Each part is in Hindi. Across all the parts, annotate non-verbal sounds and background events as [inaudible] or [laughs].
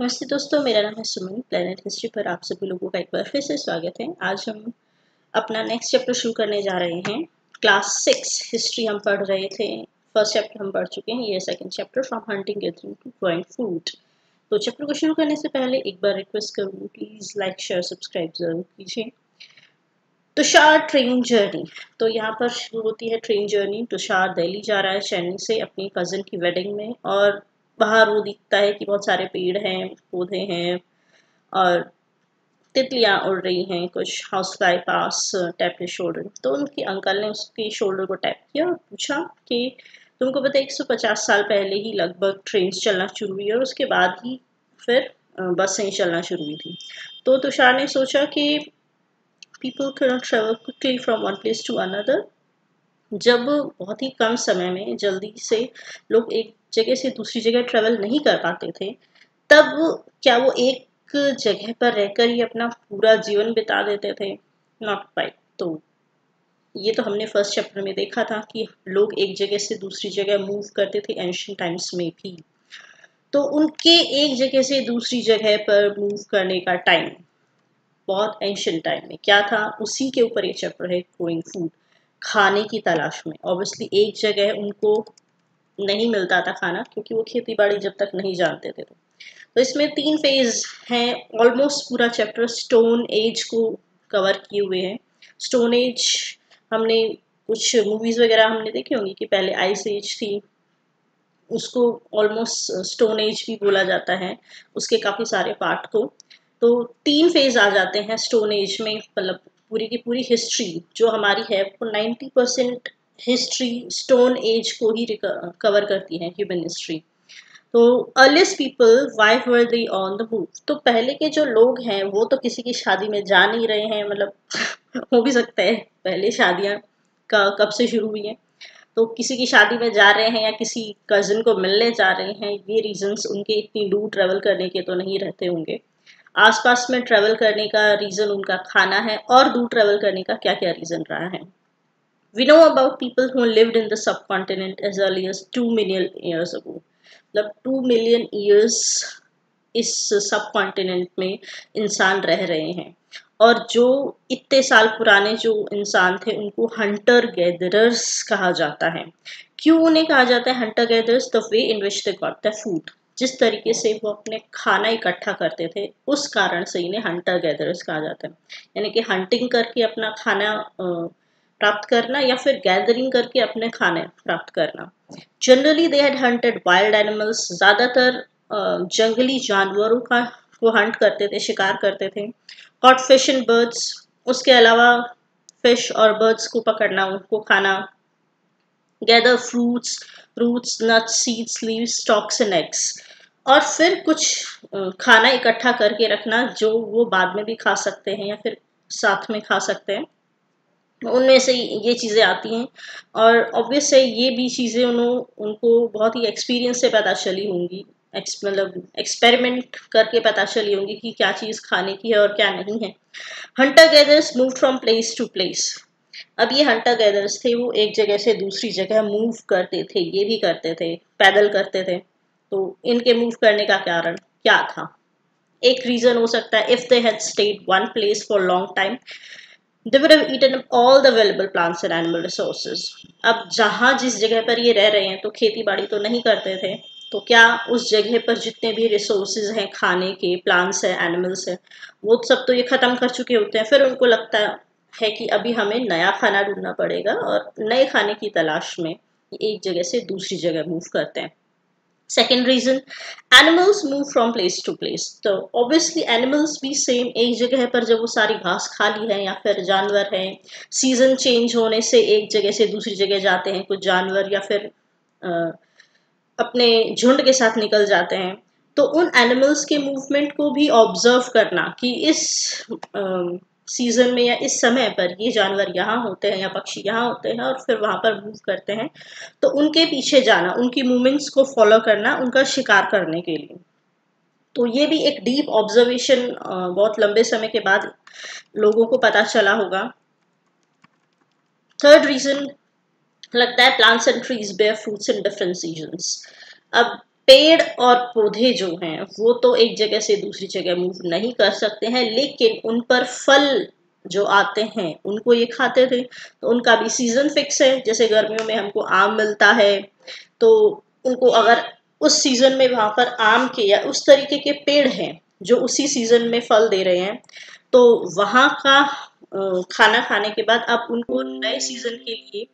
नमस्ते दोस्तों, मेरा नाम है सुमन प्लेनेट हिस्ट्री पर आप सभी लोगों का एक बार फिर से स्वागत है। आज हम अपना नेक्स्ट चैप्टर शुरू करने जा रहे हैं। क्लास सिक्स हिस्ट्री हम पढ़ रहे थे। फ़र्स्ट चैप्टर हम पढ़ चुके हैं, ये second chapter from hunting gathering to growing food तो चैप्टर को शुरू करने से पहले एक बार रिक्वेस्ट करूँ प्लीज़ लाइक शेयर सब्सक्राइब ज़रूर कीजिए। तुषार ट्रेन जर्नी तो यहाँ पर शुरू होती है ट्रेन जर्नी तुषार दिल्ली जा रहा है, चेन्नई से अपनी कज़न की वेडिंग में और बाहर वो दिखता है कि बहुत सारे पेड़ हैं, पौधे हैं और तितलियाँ उड़ रही हैं, कुछ हाउस फ्लाई पास टैप के शोल्डर तो उनके अंकल ने उसके शोल्डर को टैप किया और पूछा कि तुमको पता है 150 साल पहले ही लगभग ट्रेन चलना शुरू हुई और उसके बाद ही फिर बसें चलना शुरू हुई थी। तो तुषार ने सोचा कि people can travel quickly from one place to another जब बहुत ही कम समय में जल्दी से लोग एक जगह से दूसरी जगह ट्रेवल नहीं कर पाते थे, तब क्या वो एक जगह पर रहकर ही अपना पूरा जीवन बिता देते थे? नॉट क्वाइट तो ये तो हमने फ़र्स्ट चैप्टर में देखा था कि लोग एक जगह से दूसरी जगह मूव करते थे एंशियन टाइम्स में भी। तो उनके एक जगह से दूसरी जगह पर मूव करने का टाइम बहुत एंशियन टाइम में क्या था? उसी के ऊपर ये चैप्टर है ग्रोइंग फ़ूड खाने की तलाश में। ऑब्वियसली एक जगह उनको नहीं मिलता था खाना, क्योंकि वो खेती बाड़ी जब तक नहीं जानते थे तो। इसमें तीन फ़ेज़ हैं। ऑलमोस्ट पूरा चैप्टर स्टोन एज को कवर किए हुए हैं। स्टोन एज हमने कुछ मूवीज़ वगैरह हमने देखी होंगी कि पहले आइस एज थी। उसको ऑलमोस्ट स्टोन एज भी बोला जाता है, उसके काफ़ी सारे पार्ट को। तो तीन फ़ेज़ आ जाते हैं स्टोन एज में मतलब पूरी की पूरी हिस्ट्री जो हमारी है, वो ninety percent history stone age को ही कवर करती है ह्यूमन हिस्ट्री तो earliest people why were they on the move तो पहले के जो लोग हैं, वो तो किसी की शादी में जा नहीं रहे हैं मतलब [laughs] हो भी सकता है, पहले शादियाँ का, कब से शुरू हुई हैं? तो किसी की शादी में जा रहे हैं या किसी कज़न को मिलने जा रहे हैं, ये रीजंस उनके इतनी दूर ट्रेवल करने के तो नहीं रहते होंगे। आसपास में ट्रेवल करने का रीज़न उनका खाना है और दूर ट्रेवल करने का क्या क्या रीज़न रहा है। We know about people who lived in the subcontinent as early as 2 million years ago. मतलब टू मिलियन ईयर्स इस सब कॉन्टिनेंट में इंसान रह रहे हैं। और जो इतने साल पुराने जो इंसान थे, उनको हंटर गैदरर्स कहा जाता है। क्यों उन्हें कहा जाता है hunter gatherers the way in which they got the food जिस तरीके से वो अपने खाना इकट्ठा करते थे, उस कारण से इन्हें हंटर गैदरर्स कहा जाता है। यानी कि हंटिंग करके अपना खाना प्राप्त करना या फिर गैदरिंग करके अपने खाने प्राप्त करना। Generally they had hunted wild animals ज़्यादातर जंगली जानवरों का, को हंट करते थे, शिकार करते थे। हॉट फ़िश एंड बर्ड्स उसके अलावा फ़िश और बर्ड्स को पकड़ना, उनको खाना। Gather fruits roots nuts seeds leaves stalks and eggs और फिर कुछ खाना इकट्ठा करके रखना जो वो बाद में भी खा सकते हैं या फिर साथ में खा सकते हैं। उनमें से ये चीज़ें आती हैं और ऑब्वियस है ये भी चीज़ें उनको बहुत ही एक्सपीरियंस से पता चली होंगी। एक्स मतलब एक्सपेरिमेंट करके पता चली होंगी कि क्या चीज़ खाने की है और क्या नहीं है। Hunter gatherers move from place to place अब ये हंटर गैदर्स थे, वो एक जगह से दूसरी जगह मूव करते थे, ये भी करते थे पैदल करते थे। तो इनके मूव करने का कारण क्या था? एक रीज़न हो सकता है if they had stayed one place for long time they would have eaten up all the available plants and animal resources. अब जहाँ जिस जगह पर ये रह रहे हैं तो खेती बाड़ी तो नहीं करते थे तो क्या उस जगह पर जितने भी रिसोर्सेज हैं, खाने के प्लांट्स हैं एनिमल्स हैं, वो सब तो ये ख़त्म कर चुके होते हैं। फिर उनको लगता है कि अभी हमें नया खाना ढूंढना पड़ेगा और नए खाने की तलाश में एक जगह से दूसरी जगह मूव करते हैं। Second reason animals move from place to place तो ऑब्वियसली एनिमल्स भी सेम एक जगह पर जब वो सारी घास खा ली है या फिर जानवर हैं सीज़न चेंज होने से एक जगह से दूसरी जगह जाते हैं कुछ जानवर या फिर आ, अपने झुंड के साथ निकल जाते हैं। तो उन एनिमल्स के मूवमेंट को भी ऑब्ज़र्व करना कि इस आ, सीज़न में या इस समय पर ये जानवर यहाँ होते हैं या पक्षी यहाँ होते हैं और फिर वहाँ पर मूव करते हैं तो उनके पीछे जाना, उनकी मूवमेंट्स को फॉलो करना, उनका शिकार करने के लिए। तो ये भी एक डीप ऑब्जर्वेशन बहुत लंबे समय के बाद लोगों को पता चला होगा। थर्ड रीजन लगता है plants and trees bear fruits in different seasons अब पेड़ और पौधे जो हैं, वो तो एक जगह से दूसरी जगह मूव नहीं कर सकते हैं, लेकिन उन पर फल जो आते हैं, उनको ये खाते थे। तो उनका भी सीज़न फिक्स है। जैसे गर्मियों में हमको आम मिलता है तो उनको अगर उस सीज़न में वहाँ पर आम के या उस तरीके के पेड़ हैं, जो उसी सीज़न में फल दे रहे हैं तो वहाँ का खाना खाने के बाद आप उनको नए सीज़न के लिए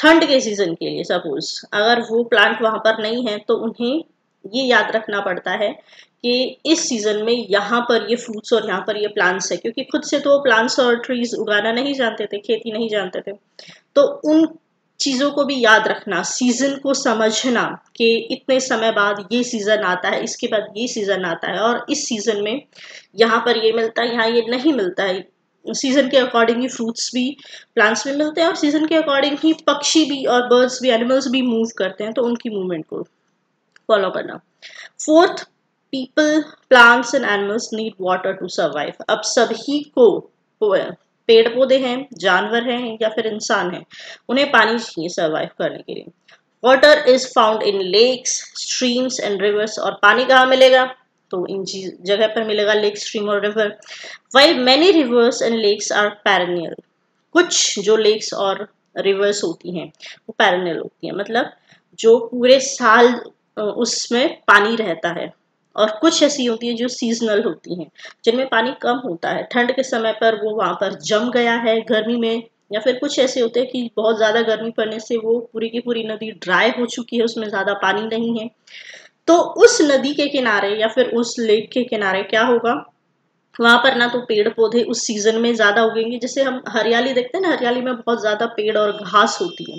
ठंड के सीज़न के लिए सपोज़ अगर वो प्लांट वहाँ पर नहीं है तो उन्हें ये याद रखना पड़ता है कि इस सीज़न में यहाँ पर ये फ्रूट्स और यहाँ पर ये प्लांट्स है, क्योंकि खुद से तो वो प्लांट्स और ट्रीज उगाना नहीं जानते थे, खेती नहीं जानते थे। तो उन चीज़ों को भी याद रखना सीज़न को समझना कि इतने समय बाद ये सीज़न आता है, इसके बाद ये सीज़न आता है, और इस सीज़न में यहाँ पर ये मिलता है, यहाँ ये नहीं मिलता है। सीज़न के अकॉर्डिंग ही फ्रूट्स भी प्लांट्स भी मिलते हैं और सीज़न के अकॉर्डिंग ही पक्षी भी और बर्ड्स भी एनिमल्स भी मूव करते हैं तो उनकी मूवमेंट को फॉलो करना। Fourth people plants and animals need water to survive अब सभी को, पेड़ पौधे हैं, जानवर हैं या फिर इंसान हैं, उन्हें पानी चाहिए सर्वाइव करने के लिए। Water is found in lakes streams and rivers और पानी कहाँ मिलेगा? तो इन जगह पर मिलेगा लेक स्ट्रीम और river while many rivers and lakes are perennial कुछ जो लेक्स और रिवर्स होती हैं, वो पैरनियल होती हैं. मतलब जो पूरे साल उसमें पानी रहता है और कुछ ऐसी होती है जो सीजनल होती हैं, जिनमें पानी कम होता है. ठंड के समय पर वो वहाँ पर जम गया है गर्मी में, या फिर कुछ ऐसे होते हैं कि बहुत ज़्यादा गर्मी पड़ने से वो पूरी की पूरी नदी ड्राई हो चुकी है, उसमें ज़्यादा पानी नहीं है. तो उस नदी के किनारे या फिर उस लेक के किनारे क्या होगा? वहाँ पर ना तो पेड़ पौधे उस सीज़न में ज़्यादा उगेंगे, जैसे हम हरियाली देखते हैं ना, हरियाली में बहुत ज़्यादा पेड़ और घास होती है।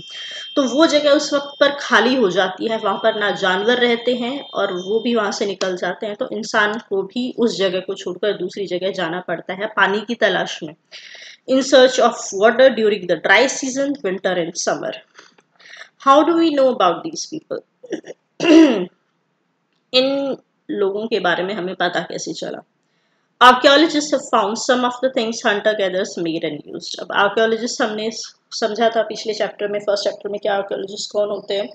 तो वो जगह उस वक्त पर खाली हो जाती है, वहाँ पर ना जानवर रहते हैं और वो भी वहाँ से निकल जाते हैं। तो इंसान को भी उस जगह को छोड़कर दूसरी जगह जाना पड़ता है, पानी की तलाश में। In search of water during the dry season winter and summer how do we know about these people इन लोगों के बारे में हमें पता कैसे चला? Archaeologists have found some of the things hunter-gatherers made and used. अब archaeologists हमने समझा था पिछले चैप्टर में फ़र्स्ट चैप्टर में क्या archaeologists कौन होते हैं।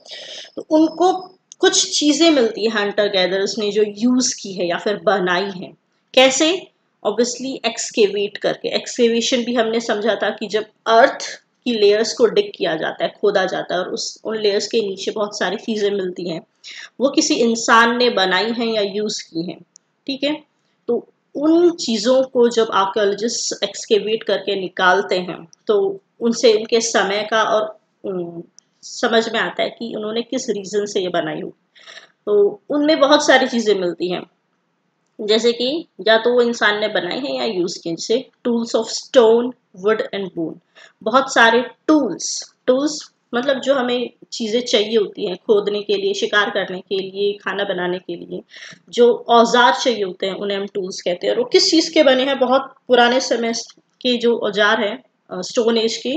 तो उनको कुछ चीज़ें मिलती है हंटर गैदर्स ने जो यूज़ की है या फिर बनाई है। कैसे? ऑब्वियसली एक्सकेवेट करके। एक्सकेवेशन भी हमने समझा था कि जब अर्थ की लेयर्स को डिक किया जाता है, खोदा जाता है और उस, उन लेयर्स के नीचे बहुत सारी चीज़ें मिलती हैं। वो किसी इंसान ने बनाई हैं या यूज़ की हैं, ठीक है? तो उन चीज़ों को जब आर्कोलॉजिस्ट एक्सकेवेट करके निकालते हैं तो उनसे, उनके समय का और समझ में आता है कि उन्होंने किस रीज़न से ये बनाई हो तो उनमें बहुत सारी चीज़ें मिलती हैं। जैसे कि या तो वो इंसान ने बनाए हैं या यूज़ किए जैसे tools of stone, wood and bone. बहुत सारे टूल्स टूल्स मतलब जो हमें चीज़ें चाहिए होती हैं खोदने के लिए, शिकार करने के लिए, खाना बनाने के लिए, जो औज़ार चाहिए होते हैं, उन्हें हम टूल्स कहते हैं। और वो किस चीज़ के बने हैं? बहुत पुराने समय के जो औज़ार हैं स्टोन एज के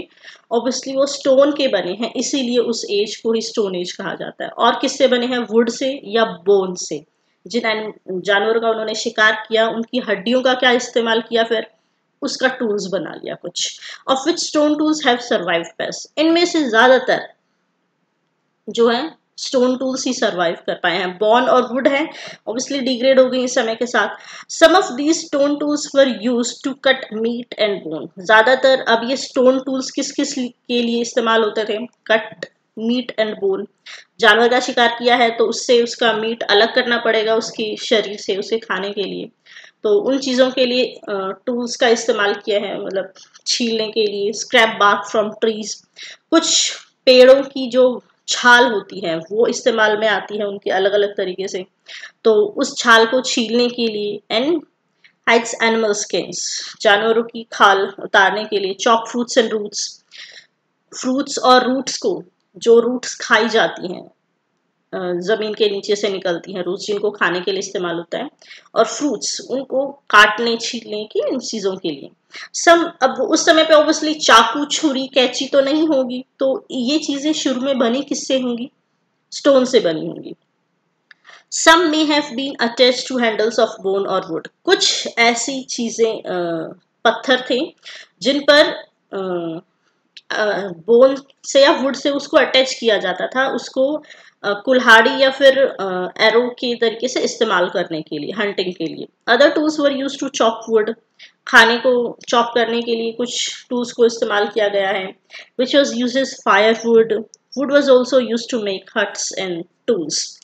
ऑब्वियसली वो स्टोन के बने हैं, इसीलिए उस एज को ही स्टोन एज कहा जाता है। और किससे बने हैं? वुड से या बोन से। जिन जानवरों का उन्होंने शिकार किया, उनकी हड्डियों का क्या इस्तेमाल किया फिर? उसका टूल्स बना लिया कुछ। Of which stone tools have survive best इनमें से ज़्यादातर जो है स्टोन टूल्स ही सर्वाइव कर पाए हैं। बॉन और वुड है ऑब्वियसली डिग्रेड हो गई समय के साथ। Some of these stone tools were used to cut meat and bone ज़्यादातर अब ये स्टोन टूल्स किस किस के लिए इस्तेमाल होते थे? कट मीट एंड बोन जानवर का शिकार किया है तो उससे उसका मीट अलग करना पड़ेगा, उसकी शरीर से, उसे खाने के लिए। तो उन चीज़ों के लिए टूल्स का इस्तेमाल किया है मतलब छीलने के लिए स्क्रैप बार्क फ्रॉम ट्रीज कुछ पेड़ों की जो छाल होती है, वो इस्तेमाल में आती है उनके अलग अलग तरीके से। तो उस छाल को छीलने के लिए एंड हाइट्स एनिमल स्किन्स जानवरों की खाल उतारने के लिए chop fruits and roots fruits और रूट्स को, जो रूट्स खाई जाती हैं ज़मीन के नीचे से निकलती हैं रूट्स जिनको खाने के लिए इस्तेमाल होता है और फ्रूट्स उनको काटने, छीलने की इन चीज़ों के लिए। सम, अब उस समय पे ऑब्वियसली चाकू, छुरी, कैची तो नहीं होगी तो ये चीज़ें शुरू में बनी किससे होंगी? स्टोन से बनी होंगी। Some may have been attach to handles of bone और वुड कुछ ऐसी चीज़ें पत्थर थे जिन पर बोन से या वुड से उसको अटैच किया जाता था, उसको कुल्हाड़ी या फिर एरो के तरीके से इस्तेमाल करने के लिए हंटिंग के लिए। Other tools were used to chop wood खाने को चॉप करने के लिए कुछ टूल्स को इस्तेमाल किया गया है which was used firewood wood was also used to make huts and tools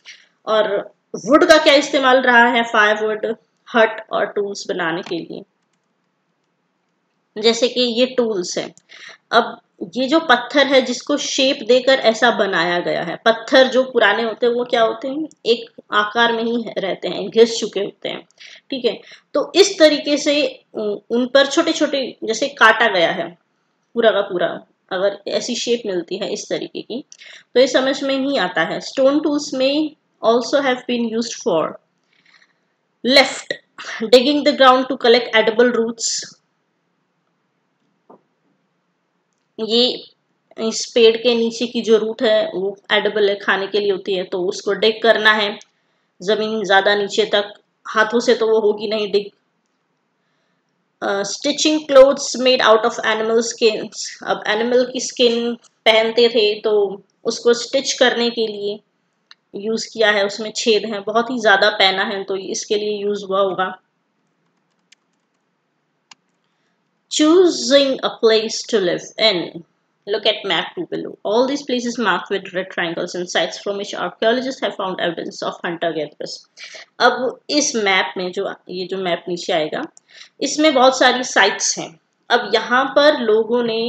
और वुड का क्या इस्तेमाल रहा है फायर वुड हट और टूल्स बनाने के लिए? जैसे कि ये टूल्स हैं। अब ये जो पत्थर है जिसको शेप देकर ऐसा बनाया गया है। पत्थर जो पुराने होते हैं, वो क्या होते हैं? एक आकार में ही रहते हैं, घिस चुके होते हैं। ठीक है? तो इस तरीके से उन पर छोटे छोटे जैसे काटा गया है, पूरा का पूरा, अगर ऐसी शेप मिलती है इस तरीके की तो ये समझ में ही आता है। स्टोन टूल्स में also have been used for left digging the ground to collect edible roots ये इस पेड़ के नीचे की जो रूट है, वो एडेबल है, खाने के लिए होती है तो उसको डिग करना है। ज़मीन ज़्यादा नीचे तक, हाथों से तो वो होगी नहीं dig stitching clothes made out of animal skin अब एनिमल की स्किन पहनते थे तो उसको स्टिच करने के लिए यूज़ किया है, उसमें छेद हैं, बहुत ही ज़्यादा पहना है तो इसके लिए यूज़ हुआ होगा। Choosing a place to live in. Look at map 2 below. All these places marked with red triangles and sites from which archaeologists have found evidence of hunter-gatherers. अब इस मैप में जो ये जो मैप नीचे आएगा इसमें बहुत सारी साइट्स हैं अब यहाँ पर लोगों ने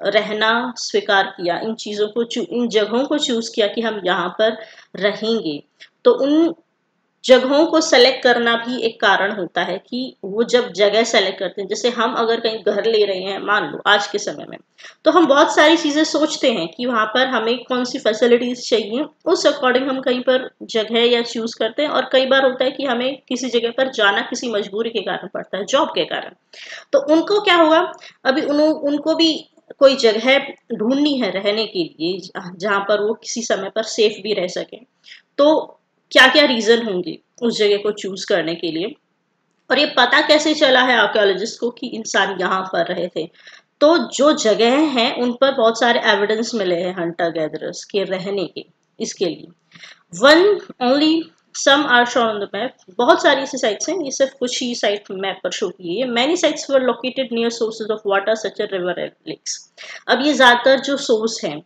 रहना स्वीकार किया इन चीज़ों को इन जगहों को चूज़ किया कि हम यहाँ पर रहेंगे तो उन जगहों को सेलेक्ट करना भी एक कारण होता है कि वो जब जगह सेलेक्ट करते हैं जैसे हम अगर कहीं घर ले रहे हैं मान लो आज के समय में तो हम बहुत सारी चीज़ें सोचते हैं कि वहाँ पर हमें कौन सी फैसिलिटीज़ चाहिए उस अकॉर्डिंग हम कहीं पर जगह या चूज़ करते हैं और कई बार होता है कि हमें किसी जगह पर जाना किसी मजबूरी के कारण पड़ता है जॉब के कारण। तो उनको क्या हुआ? अभी उन, उनको भी कोई जगह ढूंढनी है रहने के लिए जहाँ पर वो किसी समय पर सेफ़ भी रह सके। तो क्या क्या रीज़न होंगे उस जगह को चूज़ करने के लिए? और ये पता कैसे चला है आर्कियोलॉजिस्ट को कि इंसान यहाँ पर रहे थे? तो जो जगह हैं, उन पर बहुत सारे एविडेंस मिले हैं हंटर गैदरर्स के रहने के, इसके लिए। One only some are show on the map बहुत सारी ऐसी साइट्स हैं, ये सिर्फ़ कुछ ही साइट मैप पर शो की है। Many sites were located near sources of water such a river lakes अब ये ज़्यादातर जो सोर्स हैं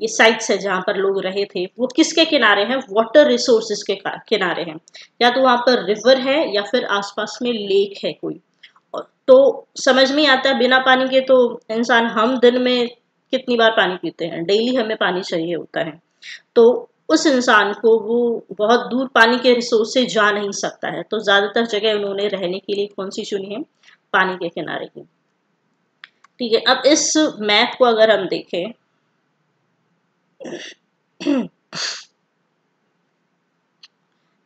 ये साइट्स है जहाँ पर लोग रहे थे। वो किसके किनारे हैं? वाटर रिसोर्सेज के किनारे हैं। या तो वहाँ पर रिवर है या फिर आसपास में लेक है कोई। तो समझ में आता है, बिना पानी के तो इंसान हम दिन में कितनी बार पानी पीते हैं? डेली हमें पानी चाहिए होता है। तो उस इंसान को वो बहुत दूर पानी के रिसोर्स से जा नहीं सकता है। तो ज़्यादातर जगह उन्होंने रहने के लिए कौन सी चुनी है? पानी के किनारे की। ठीक है, अब इस मैप को अगर हम देखें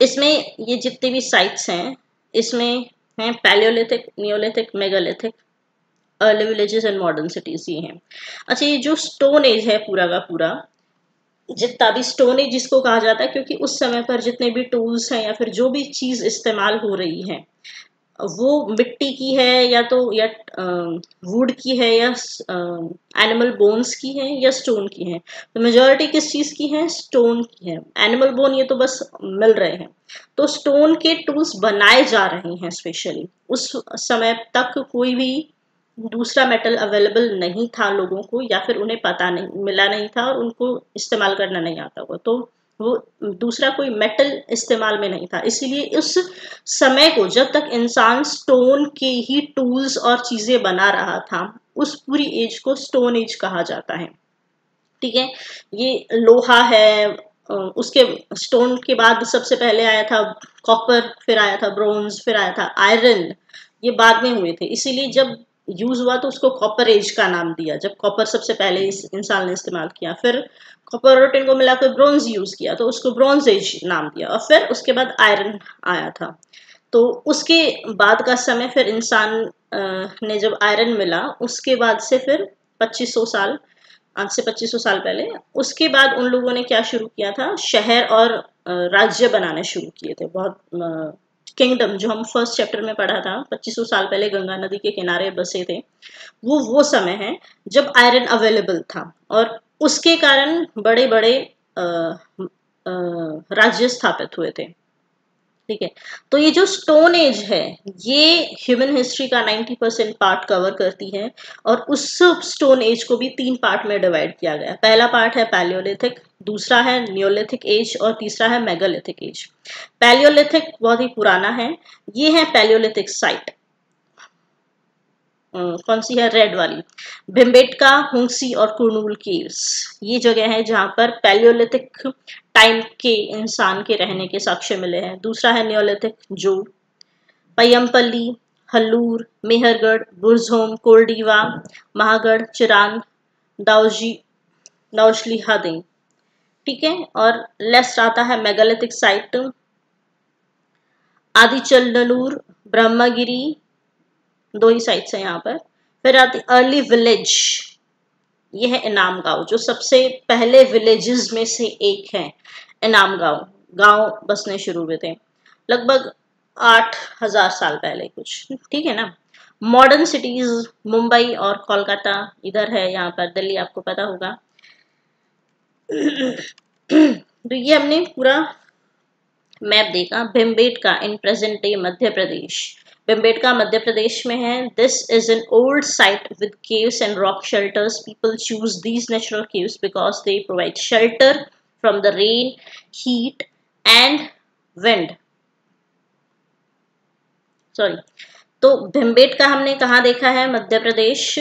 इसमें ये जितने भी साइट्स हैं, इसमें हैं palaeolithic neolithic megalithic early villages and modern cities ये हैं। अच्छा ये जो स्टोन एज है पूरा का पूरा, जितना भी स्टोन एज जिसको कहा जाता है, क्योंकि उस समय पर जितने भी टूल्स हैं या फिर जो भी चीज़ इस्तेमाल हो रही है वो मिट्टी की है या तो या वुड की है या एनिमल बोन्स की है या स्टोन की है। तो मेजोरिटी किस चीज़ की है? स्टोन की है। एनिमल बोन ये तो बस मिल रहे हैं। तो स्टोन के टूल्स बनाए जा रहे हैं स्पेशली उस समय तक कोई भी दूसरा मेटल अवेलेबल नहीं था लोगों को या फिर उन्हें पता नहीं, मिला नहीं था और उनको इस्तेमाल करना नहीं आता हुआ। तो वो दूसरा कोई मेटल इस्तेमाल में नहीं था। इसीलिए उस समय को जब तक इंसान स्टोन के ही टूल्स और चीज़ें बना रहा था, उस पूरी एज को स्टोन एज कहा जाता है। ठीक है? ये लोहा है उसके स्टोन के बाद सबसे पहले आया था कॉपर फिर आया था ब्रोंज फिर आया था आयरन ये बाद में हुए थे। इसीलिए जब यूज़ हुआ तो उसको कॉपर एज का नाम दिया, जब कॉपर सबसे पहले इस इंसान ने इस्तेमाल किया। फिर कॉपर टिन को मिलाकर ब्रॉन्ज यूज़ किया तो उसको ब्रॉन्ज एज नाम दिया और फिर उसके बाद आयरन आया था। तो उसके बाद का समय फिर इंसान ने जब आयरन मिला, उसके बाद से फिर 2500 साल, आज से 2500 साल पहले, उसके बाद उन लोगों ने क्या शुरू किया था? शहर और राज्य बनाने शुरू किए थे। बहुत किंगडम जो हम फ़र्स्ट चैप्टर में पढ़ा था 2500 साल पहले गंगा नदी के किनारे बसे थे, वो वो समय है जब आयरन अवेलेबल था। और उसके कारण बड़े बड़े राज्य स्थापित हुए थे। ठीक है? तो ये जो स्टोन एज है, ये ह्यूमन हिस्ट्री का 90 परसेंट पार्ट कवर करती है और उस स्टोन एज को भी तीन पार्ट में डिवाइड किया गया। पहला पार्ट है पैलियोलिथिक दूसरा है न्योलिथिक एज और तीसरा है मेगालिथिक एज पैलियोलिथिक बहुत ही पुराना है। ये है पैलियोलिथिक साइट कौन सी है? रेड वाली। भिम्बेटका हुंसी और कुर्नूल केव्स ये जगह है जहाँ पर पैलियोलिथिक टाइम के इंसान के रहने के साक्ष्य मिले हैं। दूसरा है न्योलिथिक जो पयमपल्ली हल्लूर मेहरगढ़ बुरझोम कोल्डीवा महागढ़ चिरांद दाउजी दाउशली हदें ठीक है? और लेस्ट आता है मेगालिथिक साइट आदिचलनूर ब्रह्मगिरी दो ही साइट्स हैं यहाँ पर। फिर आती अर्ली विलेज ये है इनाम गाँव जो सबसे पहले विलेजेस में से एक है इनाम गाँव गाँव बसने शुरू हुए थे, लगभग आठ हज़ार साल पहले कुछ, ठीक है ना? मॉडर्न सिटीज़ मुंबई और कोलकाता, इधर है यहाँ पर, दिल्ली आपको पता होगा। [clears throat] तो ये हमने पूरा मैप देखा भिम्बेट का इन प्रेजेंट डे मध्य प्रदेश। बिम्बेटका मध्य प्रदेश में है this is an old site with caves and rock shelters people choose these natural caves because they provide shelter from the rain heat and wind sorry तो भिम्बेट का हमने कहा देखा है? मध्य प्रदेश।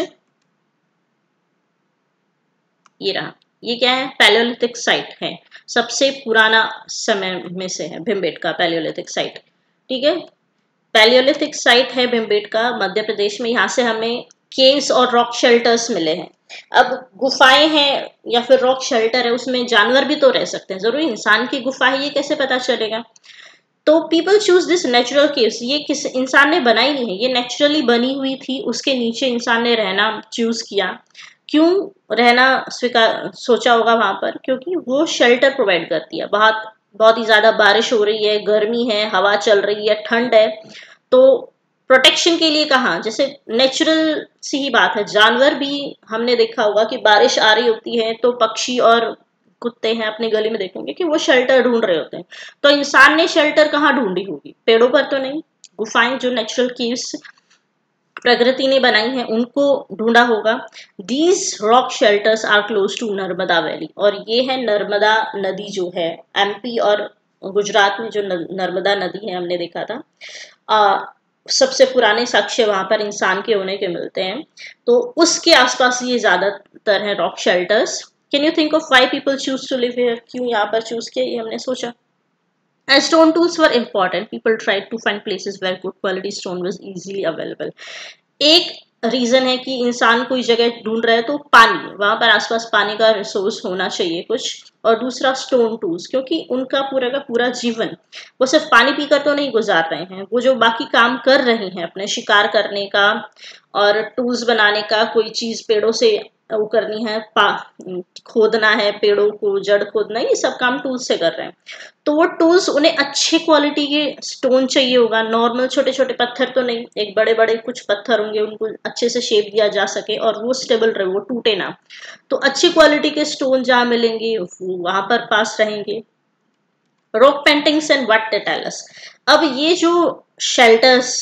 ये रहा। ये क्या है? पैलियोलिथिक साइट है। सबसे पुराना समय में से है भिम्बेट का पैलियोलिथिक साइट ठीक है? पैलियोलिथिक साइट है भिम्बेटका मध्य प्रदेश में। यहाँ से हमें केव्स और रॉक शेल्टर्स मिले हैं। अब गुफाएँ हैं या फिर रॉक शेल्टर है, उसमें जानवर भी तो रह सकते हैं। ज़रूरी इंसान की गुफा है, ये कैसे पता चलेगा? तो people choose this natural caves ये किस इंसान ने बनाई नहीं है, ये नेचुरली बनी हुई थी, उसके नीचे इंसान ने रहना चूज़ किया। क्यों रहना स्वीकार, सोचा होगा वहाँ पर? क्योंकि वो शेल्टर प्रोवाइड करती है। बहुत बहुत ही ज़्यादा बारिश हो रही है, गर्मी है, हवा चल रही है, ठंड है। तो प्रोटेक्शन के लिए कहा? जैसे नेचुरल सी ही बात है। जानवर भी, हमने देखा होगा कि बारिश आ रही होती है तो पक्षी और कुत्ते हैं अपने गली में देखेंगे कि वो शेल्टर ढूंढ रहे होते हैं। तो इंसान ने शेल्टर कहाँ ढूंढी होगी? पेड़ों पर तो नहीं। गुफाएँ जो नेचुरल कीव्स प्रकृति ने बनाई है उनको ढूंढा होगा। These rock shelters are close to Narmada valley और ये है नर्मदा नदी जो है। एमपी और गुजरात में जो नर्मदा नदी है हमने देखा था। आ, सबसे पुराने साक्ष्य वहाँ पर इंसान के होने के मिलते हैं। तो उसके आसपास ये ज़्यादातर है rock shelters can you think of why people choose to live here क्यों यहाँ पर चूज़ किया? ये हमने सोचा। As stone tools were important, people tried to find places where good quality stone was easily available. एक रीजन है कि इंसान कोई जगह ढूंढ रहा है तो पानी वहाँ पर आसपास पानी का रिसोर्स होना चाहिए कुछ। और दूसरा स्टोन टूल्स क्योंकि उनका पूरा का पूरा जीवन वो सिर्फ़ पानी पीकर तो नहीं गुजार रहे हैं। वो जो बाकी काम कर रहे हैं अपने शिकार करने का और टूल्स बनाने का कोई चीज़ पेड़ों से वो करनी है खोदना है पेड़ों को, जड़ खोदना, ये सब काम टूल्स से कर रहे हैं। तो वो टूल्स उन्हें अच्छे क्वालिटी के स्टोन चाहिए होगा। नॉर्मल छोटे छोटे पत्थर तो नहीं, एक बड़े बड़े कुछ पत्थर होंगे, उनको अच्छे से शेप दिया जा सके और वो स्टेबल रहे, वो टूटे ना। तो अच्छी क्वालिटी के स्टोन जहाँ मिलेंगे वहाँ पर पास रहेंगे। Rock paintings and what they tell us अब ये जो शेल्टर्स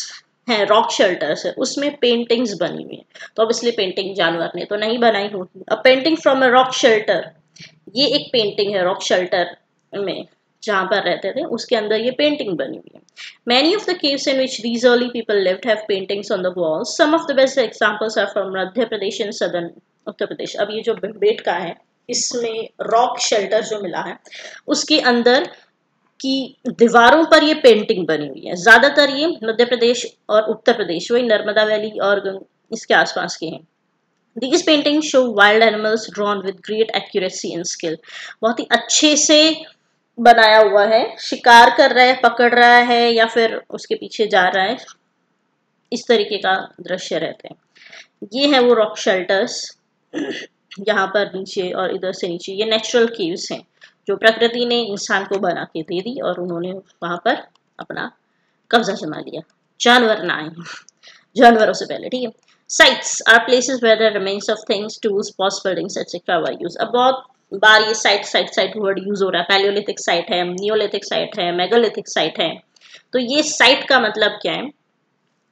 है रॉक शेल्टर्स है, उसमें पेंटिंग्स बनी हुई है। तो इसलिए पेंटिंग जानवर ने तो नहीं बनाई होगी। अब painting from a rock shelter ये एक पेंटिंग है रॉक शेल्टर में, जहाँ पर रहते थे, उसके अंदर ये पेंटिंग बनी हुई है। Many of the caves in which these early people lived have paintings on the walls some of the best examples are from Madhya Pradesh and southern Uttar Pradesh अब ये जो बेट का है, इसमें रॉक शेल्टर जो मिला है, उसके अंदर की दीवारों पर ये पेंटिंग बनी हुई है। ज़्यादातर ये मध्य प्रदेश और उत्तर प्रदेश, वही नर्मदा वैली और इसके आसपास के हैं। These painting show wild animals drawn with great accuracy and skill बहुत ही अच्छे से बनाया हुआ है। शिकार कर रहा है, पकड़ रहा है या फिर उसके पीछे जा रहा है। इस तरीके का दृश्य रहते हैं। ये है वो रॉक शेल्टर्स यहाँ पर नीचे और इधर से नीचे। ये नेचुरल केव्स हैं। जो प्रकृति ने इंसान को बना के दे दी और उन्होंने वहाँ पर अपना कब्जा जमा लिया। जानवर ना आए। जानवरों से पहले, ठीक है? Sites are places where the remains of things tools pots buildings etcetera were used अब बहुत बार ये site site site word use हो रहा है। पैलियोलिथिक साइट है नियोलिथिक साइट है मेगालिथिक साइट है। तो ये साइट का मतलब क्या है?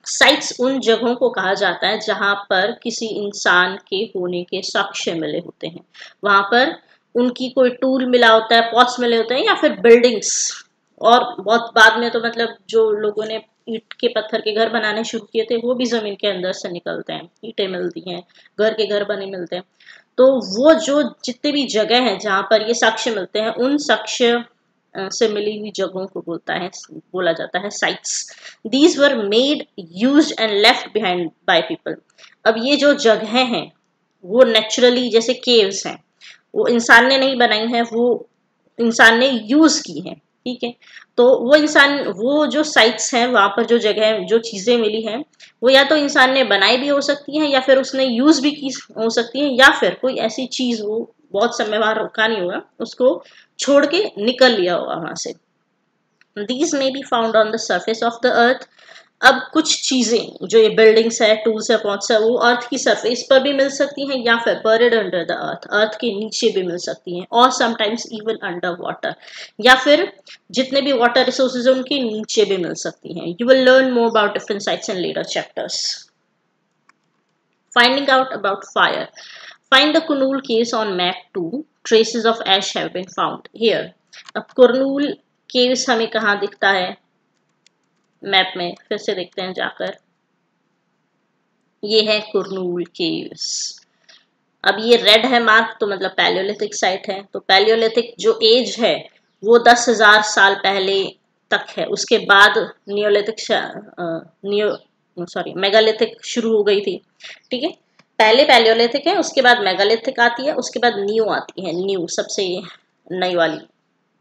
साइट्स उन जगहों को कहा जाता है जहाँ पर किसी इंसान के होने के साक्ष्य मिले होते हैं। वहाँ पर उनकी कोई टूल मिला होता है पॉट्स मिले होते हैं या फिर बिल्डिंग्स और बहुत बाद में तो मतलब जो लोगों ने ईट के पत्थर के घर बनाने शुरू किए थे, वो भी ज़मीन के अंदर से निकलते हैं। ईटें मिलती हैं, घर के घर बने मिलते हैं। तो वो जो जितने भी जगह हैं जहाँ पर ये साक्ष्य मिलते हैं, उन साक्ष्य से मिली हुई जगहों को बोलता है, बोला जाता है sites these were made used and left behind by people अब ये जो जगह हैं, वो नेचुरली जैसे केव्स हैं। वो इंसान ने नहीं बनाई है, वो इंसान ने यूज़ की है, ठीक है? तो वो इंसान, वो जो साइट्स हैं, वहाँ पर जो जगह जो चीज़ें मिली हैं, वो या तो इंसान ने बनाई भी हो सकती हैं या फिर उसने यूज़ भी की हो सकती है या फिर कोई ऐसी चीज़ वो बहुत समय वहाँ रुका नहीं होगा उसको छोड़ के निकल लिया होगा वहाँ से। These may be found on the surface of the earth अब कुछ चीज़ें जो ये बिल्डिंग्स है टूल्स है पॉट्स है, वो अर्थ की सरफेस पर भी मिल सकती हैं या फिर buried under the earth earth के नीचे भी मिल सकती हैं और समटाइम्स इवन अंडर वाटर या फिर जितने भी वाटर रिसोर्सेज है, उनके नीचे भी मिल सकती हैं। You will learn more about different sites and later chapters finding out about fire find the Kurnool caves on map two traces of ash have been found here अब कुरनूल केव्स हमें कहाँ दिखता है? मैप में फिर से देखते हैं जाकर। ये है कुरनूल केव्स। अब ये रेड है मार्क तो मतलब पैलियोलिथिक साइट है। तो पैलियोलिथिक जो एज है, वो दस हज़ार साल पहले तक है। उसके बाद नियोलिथिक नियो, सॉरी, मेगालिथिक शुरू हो गई थी। ठीक है? पहले पैलियोलिथिक है, उसके बाद मेगालिथिक आती है, उसके बाद न्यू आती है। न्यू, सबसे नई वाली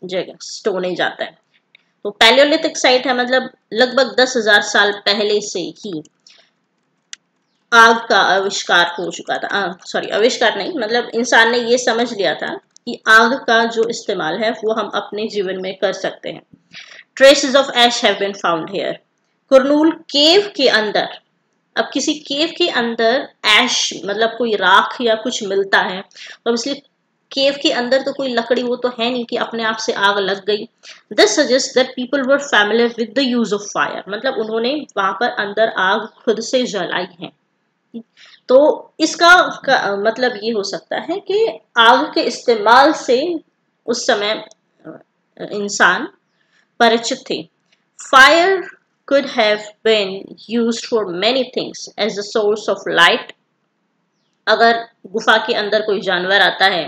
जगह, स्टोन एज आता है। तो पैलियोलिथिक साइट है मतलब लगभग दस हज़ार साल पहले से ही आग का आविष्कार हो चुका था। सॉरी आविष्कार नहीं मतलब इंसान ने ये समझ लिया था कि आग का जो इस्तेमाल है, वो हम अपने जीवन में कर सकते हैं। Traces of ash have been found here Kurnool cave के अंदर, अब किसी केव के अंदर एश मतलब कोई राख या कुछ मिलता है तो इसलिए केव के अंदर तो कोई लकड़ी, वो तो है नहीं कि अपने आप से आग लग गई। This suggest that people were familiar with the use of fire मतलब उन्होंने वहाँ पर अंदर आग खुद से जलाई है। तो इसका मतलब ये हो सकता है कि आग के इस्तेमाल से उस समय इंसान परिचित थे। Fire could have been used for many things as a source of light अगर गुफा के अंदर कोई जानवर आता है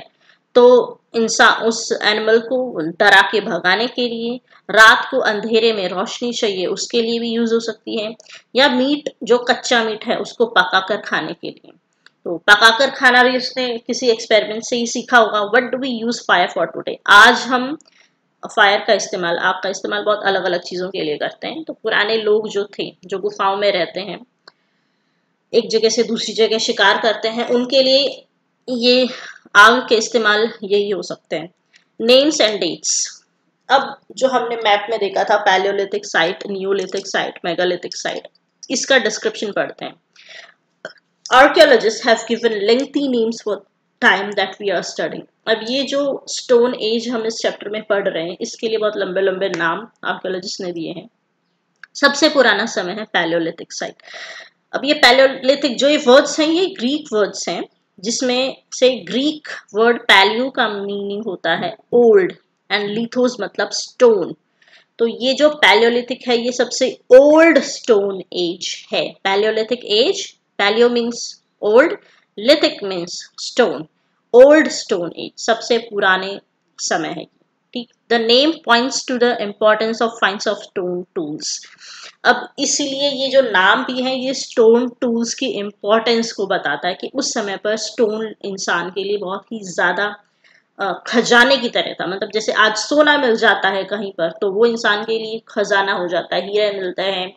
तो इंसान उस एनिमल को डरा के भगाने के लिए रात को अंधेरे में रोशनी चाहिए, उसके लिए भी यूज़ हो सकती है। या मीट जो कच्चा मीट है, उसको पकाकर खाने के लिए। तो पकाकर खाना भी उसने किसी एक्सपेरिमेंट से ही सीखा होगा। What do we use fire for today आज हम फायर का इस्तेमाल, आग का इस्तेमाल बहुत अलग अलग चीज़ों के लिए करते हैं। तो पुराने लोग जो थे, जो गुफाओं में रहते हैं, एक जगह से दूसरी जगह शिकार करते हैं, उनके लिए ये आग के इस्तेमाल यही हो सकते हैं। नेम्स एंड डेट्स अब जो हमने मैप में देखा था palaeolithic site neolithic site megalithic site इसका डिस्क्रिप्शन पढ़ते हैं। Archaeologists have given lengthy names for time that we are studying अब ये जो स्टोन एज हम इस चैप्टर में पढ़ रहे हैं, इसके लिए बहुत लंबे लंबे नाम आर्कियोलॉजिस्ट ने दिए हैं। सबसे पुराना समय है पैलियोलिथिक साइट अब ये पैलियोलिथिक जो ये वर्ड्स हैं, ये ग्रीक वर्ड्स हैं। जिसमें से ग्रीक वर्ड पैलियो का मीनिंग होता है ओल्ड एंड लिथोस मतलब स्टोन तो ये जो पैलियोलिथिक है, ये सबसे ओल्ड स्टोन एज है। Palaeolithic age palaeo means old lithic means stone old stone age सबसे पुराने समय है। ठीक? The name points to the importance of finds of stone tools अब इसीलिए ये जो नाम भी है, ये स्टोन टूल्स की इम्पोर्टेंस को बताता है कि उस समय पर स्टोन इंसान के लिए बहुत ही ज़्यादा खजाने की तरह था। मतलब जैसे आज सोना मिल जाता है कहीं पर तो वो इंसान के लिए खजाना हो जाता है। हीरे मिलते हैं,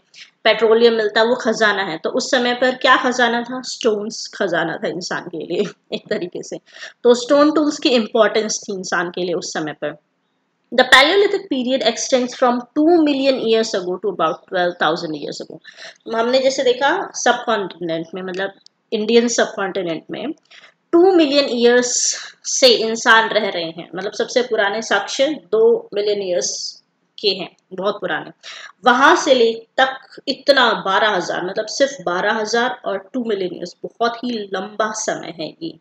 पेट्रोलियम मिलता है, वो खजाना है। तो उस समय पर क्या खजाना था? स्टोन्स खजाना था इंसान के लिए, [laughs] एक तरीके से। तो स्टोन टूल्स की इम्पोर्टेंस थी इंसान के लिए उस समय पर। The Paleolithic period extends from 2 million years ago to about 12,000 years ago. हमने जैसे देखा सब कॉन्टिनेंट में मतलब इंडियन सब कॉन्टिनेंट में टू मिलियन ईयर्स से इंसान रह रहे हैं। मतलब सबसे पुराने साक्ष्य दो मिलियन ईयर्स के हैं बहुत पुराने। वहाँ से ले तक इतना बारह हज़ार मतलब सिर्फ़ बारह हज़ार और टू मिलियन ईयर्स बहुत ही लंबा समय है ये।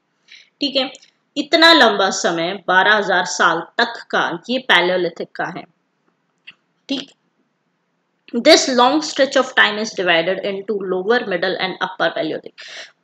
ठीक है? इतना लंबा समय, बारह हज़ार साल तक का, ये पैलोलिथिक का है। ठीक? This long stretch of time is divided into lower middle and upper palaeolithic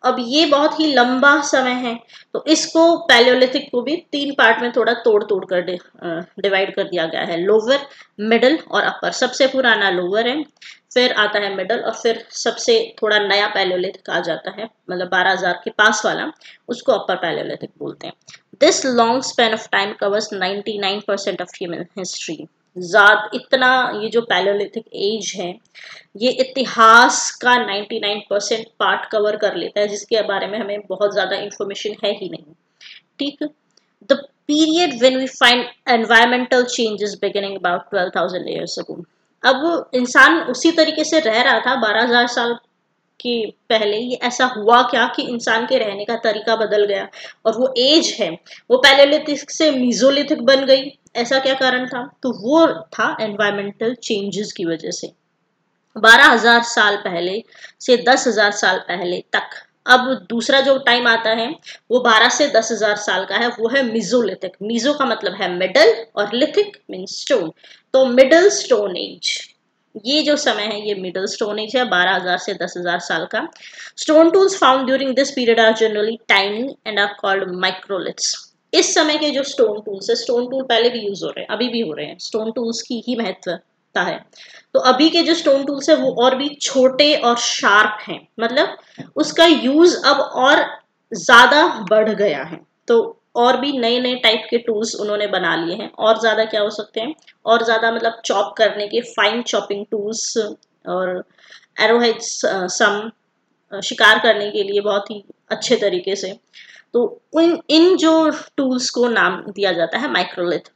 अब ये बहुत ही लंबा समय है तो इसको पैलियोलिथिक को भी तीन पार्ट में थोड़ा तोड़ तोड़ कर डिवाइड कर दिया गया है। लोअर मिडल और अपर सबसे पुराना लोअर है। फिर आता है मिडल और फिर सबसे थोड़ा नया पैलोलिथिक आ जाता है मतलब बारह हज़ार के पास वाला, उसको अपर पैलोलिथिक बोलते हैं। This long span of time covers 99 percent of human history ज़्यादा इतना ये जो पैलोलिथिक एज है, ये इतिहास का 99 परसेंट पार्ट कवर कर लेता है, जिसके बारे में हमें बहुत ज़्यादा इंफॉर्मेशन है ही नहीं। ठीक? The period when we find environmental changes beginning about 12000 years ago अब इंसान उसी तरीके से रह रहा था 12000 साल कि पहले ये ऐसा हुआ क्या कि इंसान के रहने का तरीका बदल गया और वो एज है। वो पैलेलिथिक से मीजोलिथिक बन गई। ऐसा क्या कारण था? तो वो था एनवायरमेंटल चेंजेस की वजह से। बारह हज़ार साल पहले से दस हज़ार साल पहले तक अब दूसरा जो टाइम आता है, वो बारह से दस हज़ार साल का है, वो है मिजोलिथिक मिजो का मतलब है मिडल और लिथिक मीन स्टोन तो मिडल स्टोन एज ये जो समय है, ये मिडल स्टोन एज है, बारह हज़ार से दस हज़ार साल का। Stone tools found during this period are generally tiny and are called microliths इस समय के जो स्टोन टूल्स है स्टोन टूल पहले भी यूज़ हो रहे हैं, अभी भी हो रहे हैं। स्टोन टूल्स की ही महत्वता है। तो अभी के जो स्टोन टूल्स है, वो और भी छोटे और शार्प हैं। मतलब उसका यूज़ अब और ज़्यादा बढ़ गया है। तो और भी नए नए टाइप के टूल्स उन्होंने बना लिए हैं। और ज़्यादा क्या हो सकते हैं? और ज़्यादा मतलब चॉप करने के फाइन चॉपिंग टूल्स और एरोहेड्स सम शिकार करने के लिए बहुत ही अच्छे तरीके से। तो इन इन जो टूल्स को नाम दिया जाता है माइक्रोलिथ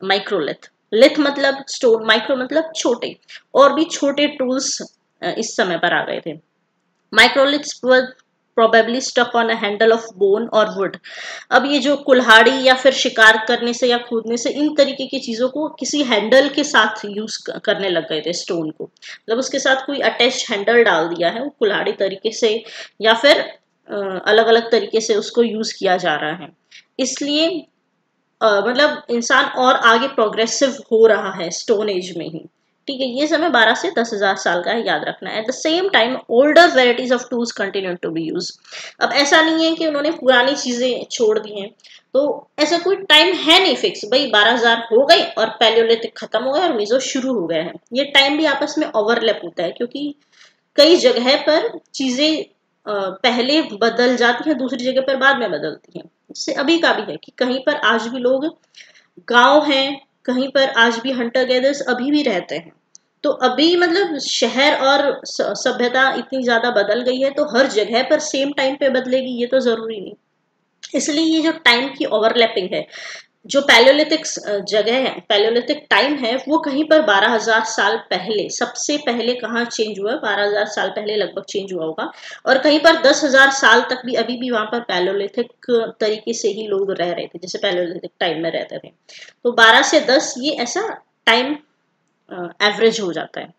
माइक्रोलिथ लिथ मतलब स्टोन माइक्रो मतलब छोटे, और भी छोटे टूल्स इस समय पर आ गए थे। Microliths probably stuck on handle of bone और वुड अब ये जो कुल्हाड़ी या फिर शिकार करने से या कूदने से, इन तरीके की चीज़ों को किसी हैंडल के साथ यूज़ करने लग गए थे स्टोन को। मतलब उसके साथ कोई अटैच हैंडल डाल दिया है, वो कुल्हाड़ी तरीके से, या फिर अलग अलग तरीके से उसको यूज़ किया जा रहा है। इसलिए मतलब इंसान और आगे प्रोग्रेसिव हो रहा है स्टोन एज में ही। ठीक है, ये समय 12 से दस हज़ार साल का है, याद रखना है। At the same time older varieties of tools continue to be used अब ऐसा नहीं है कि उन्होंने पुरानी चीज़ें छोड़ दी हैं। तो ऐसा कोई टाइम है नहीं फिक्स भाई, बारह हज़ार हो गई और पैलियोलिथिक खत्म हो गया और मिजो शुरू हो गया है। ये टाइम भी आपस में ओवरलैप होता है, क्योंकि कई जगह पर चीज़ें पहले बदल जाती हैं, दूसरी जगह पर बाद में बदलती हैं। इससे अभी का भी है कि कहीं पर आज भी लोग गाँव हैं, कहीं पर आज भी हंटर गैदर्स अभी भी रहते हैं। तो अभी मतलब शहर और सभ्यता इतनी ज़्यादा बदल गई है तो हर जगह पर सेम टाइम पे बदलेगी, ये तो ज़रूरी नहीं। इसलिए ये जो टाइम की ओवरलैपिंग है जो पैलोलिथिक जगह है, पैलोलिथिक टाइम है, वो कहीं पर 12000 साल पहले, सबसे पहले कहाँ चेंज हुआ बारह हज़ार साल पहले लगभग चेंज हुआ होगा। और कहीं पर 10000 साल तक भी, अभी भी वहाँ पर पैलोलिथिक तरीके से ही लोग रह रहे थे, जैसे पैलोलिथिक टाइम में रहते थे। तो 12 से 10 ये ऐसा टाइम एवरेज हो जाता है।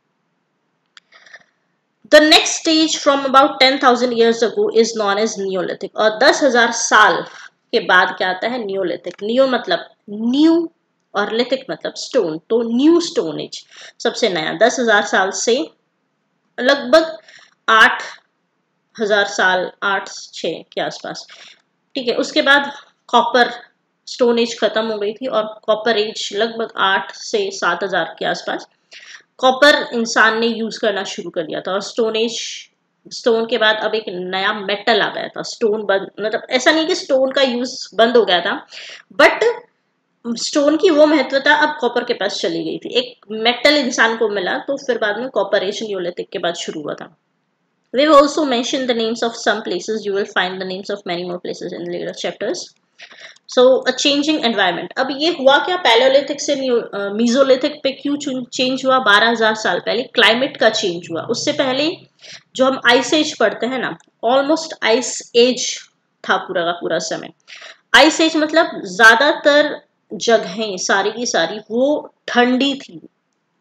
Next stage from about ten thousand years ago is known age Neolithic और दस हज़ार साल के बाद क्या आता है? नियोलिथिक नियो मतलब न्यू और लिथिक मतलब स्टोन तो न्यू स्टोन एज सबसे नया. दस हज़ार साल से लगभग आठ हज़ार साल, आठ छ के आसपास. ठीक है, उसके बाद कॉपर स्टोन एज खत्म हो गई थी और कॉपर एज लगभग आठ से सात हज़ार के आसपास. कॉपर इंसान ने यूज़ करना शुरू कर दिया था और स्टोन एज स्टोन के बाद अब एक नया मेटल आ गया था। स्टोन बंद मतलब ऐसा नहीं कि स्टोन का यूज़ बंद हो गया था बट स्टोन की वो महत्वता अब कॉपर के पास चली गई थी। एक मेटल इंसान को मिला तो फिर बाद में कॉपर एज न्यूलिथिक के बाद शुरू हुआ था। Have also mentioned the names of some places. You will find the names of many more places in later chapters. So a changing environment अब ये हुआ क्या? पैलोलिथिक से मीजोलिथिक पे क्यों चेंज हुआ? 12000 साल पहले क्लाइमेट का चेंज हुआ। उससे पहले जो हम आइस एज पढ़ते हैं ना ऑलमोस्ट आइस एज था पूरा का पूरा समय। आइस एज मतलब ज़्यादातर जगहें, सारी की सारी, वो ठंडी थी।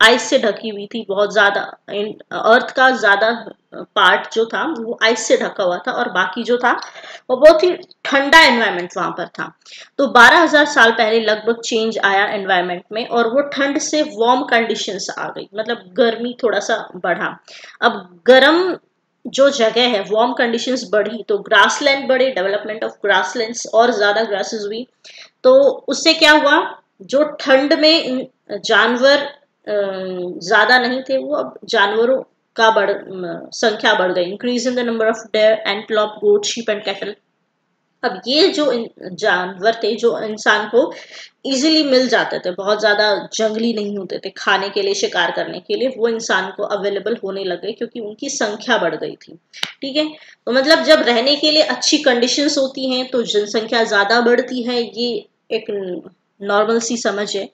आइस से ढकी हुई थी बहुत ज़्यादा अर्थ का ज़्यादा पार्ट जो था, वो आइस से ढका हुआ था और बाकी जो था, वो बहुत ही ठंडा एनवायरनमेंट वहाँ पर था। तो 12000 साल पहले लगभग चेंज आया एनवायरनमेंट में और वो ठंड से वार्म कंडीशंस आ गई मतलब गर्मी थोड़ा सा बढ़ा। अब गर्म जो जगह है वार्म कंडीशंस बढ़ी तो ग्रासलैंड बढ़े डेवलपमेंट ऑफ़ ग्रासलैंड्स और ज़्यादा ग्रासेस हुई। तो उससे क्या हुआ, जो ठंड में जानवर ज़्यादा नहीं थे वो, अब जानवरों का बढ़ संख्या बढ़ गई। Increase in the number of deer antelope goat sheep and cattle अब ये जो जानवर थे, जो इंसान को इजीली मिल जाते थे, बहुत ज़्यादा जंगली नहीं होते थे, खाने के लिए, शिकार करने के लिए, वो इंसान को अवेलेबल होने लगे क्योंकि उनकी संख्या बढ़ गई थी। ठीक है? तो मतलब जब रहने के लिए अच्छी कंडीशंस होती हैं तो जनसंख्या ज़्यादा बढ़ती है, ये एक नॉर्मल सी समझ है।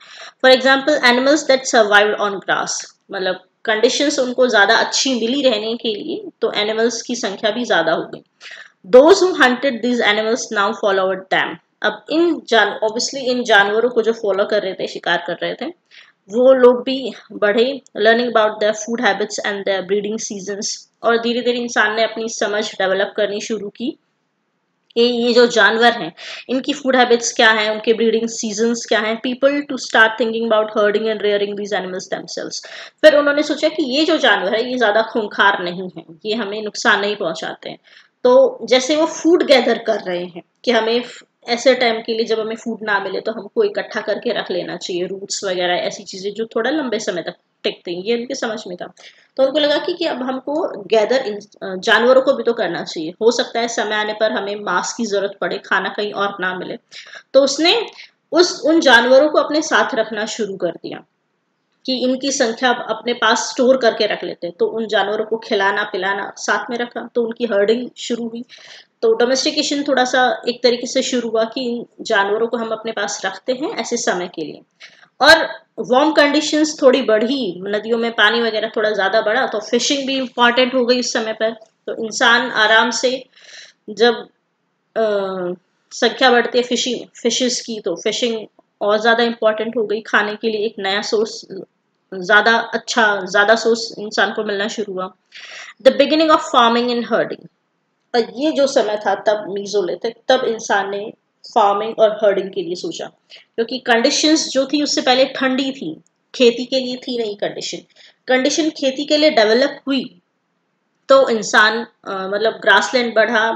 For example animals that survive on grass मतलब कंडीशंस उनको ज़्यादा अच्छी मिली रहने के लिए तो एनिमल्स की संख्या भी ज़्यादा हो गई। Those who hunted these animals now followed them अब इन जान ऑब्वियसली इन जानवरों को जो फॉलो कर रहे थे, शिकार कर रहे थे, वो लोग भी बढ़े learning about the food habits and the breeding seasons और धीरे धीरे इंसान ने अपनी समझ डेवलप करनी शुरू की। ये ये जो जानवर हैं, इनकी फ़ूड हैबिट्स क्या हैं, उनके ब्रीडिंग सीजन्स क्या हैं? People to start thinking about herding and rearing these animals themselves फिर उन्होंने सोचा कि ये जो जानवर है, ये ज़्यादा खूंखार नहीं है, ये हमें नुकसान नहीं पहुंचाते हैं। तो जैसे वो फ़ूड गैदर कर रहे हैं, कि हमें ऐसे टाइम के लिए जब हमें फ़ूड ना मिले तो हमको इकट्ठा करके रख लेना चाहिए रूट्स वगैरह ऐसी चीज़ें जो थोड़ा लंबे समय तक टिकते हैं ये उनके समझ में था। तो उनको लगा कि, कि अब हमको गैदर जानवरों को भी तो करना चाहिए। हो सकता है समय आने पर हमें मांस की ज़रूरत पड़े खाना कहीं और ना मिले। तो उसने उस उन जानवरों को अपने साथ रखना शुरू कर दिया कि इनकी संख्या अपने पास स्टोर करके रख लेते हैं। तो उन जानवरों को खिलाना पिलाना साथ में रखा तो उनकी हर्डिंग शुरू हुई। तो डोमेस्टिकेशन थोड़ा सा एक तरीके से शुरू हुआ कि इन जानवरों को हम अपने पास रखते हैं ऐसे समय के लिए। और वार्म कंडीशंस थोड़ी बढ़ी, नदियों में पानी वगैरह थोड़ा ज़्यादा बढ़ा तो फिशिंग भी इंपॉर्टेंट हो गई उस समय पर। तो इंसान आराम से जब संख्या बढ़ती है फिशिंग फिशेस की तो फिशिंग और ज़्यादा इंपॉर्टेंट हो गई। खाने के लिए एक नया सोर्स ज़्यादा अच्छा ज़्यादा सोर्स इंसान को मिलना शुरू हुआ। The beginning of farming and herding और ये जो समय था तब मीजोलिथिक तब इंसान ने फ़ार्मिंग और हर्डिंग के लिए सोचा। क्योंकि कंडीशंस जो थी उससे पहले ठंडी थी। खेती के लिए थी नहीं कंडीशन कंडीशन खेती के लिए डेवलप हुई। तो इंसान मतलब ग्रासलैंड बढ़ा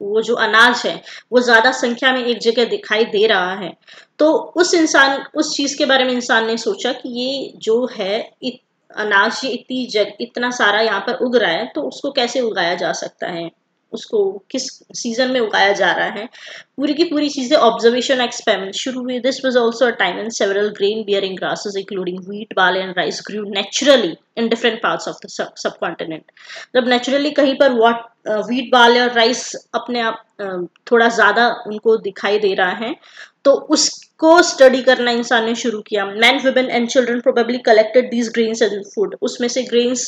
वो जो अनाज है वो ज़्यादा संख्या में एक जगह दिखाई दे रहा है। तो उस इंसान उस चीज़ के बारे में इंसान ने सोचा कि ये जो है इत, अनाज ये इतनी जग इतना सारा यहाँ पर उग रहा है तो उसको कैसे उगाया जा सकता है? उसको किस सीज़न में उगाया जा रहा है। पूरी की पूरी चीज़ें ऑब्जर्वेशन एक्सपेरिमेंट शुरू हुई। This was also a time in several grain bearing grasses including wheat barley and rice grew naturally in different parts of the subcontinent जब नेचुरली कहीं पर वॉट व्हीट बाले और राइस अपने आप थोड़ा ज़्यादा उनको दिखाई दे रहा है तो उसको स्टडी करना इंसान ने शुरू किया। Man women and children probably collected these grains and food उसमें से ग्रेन्स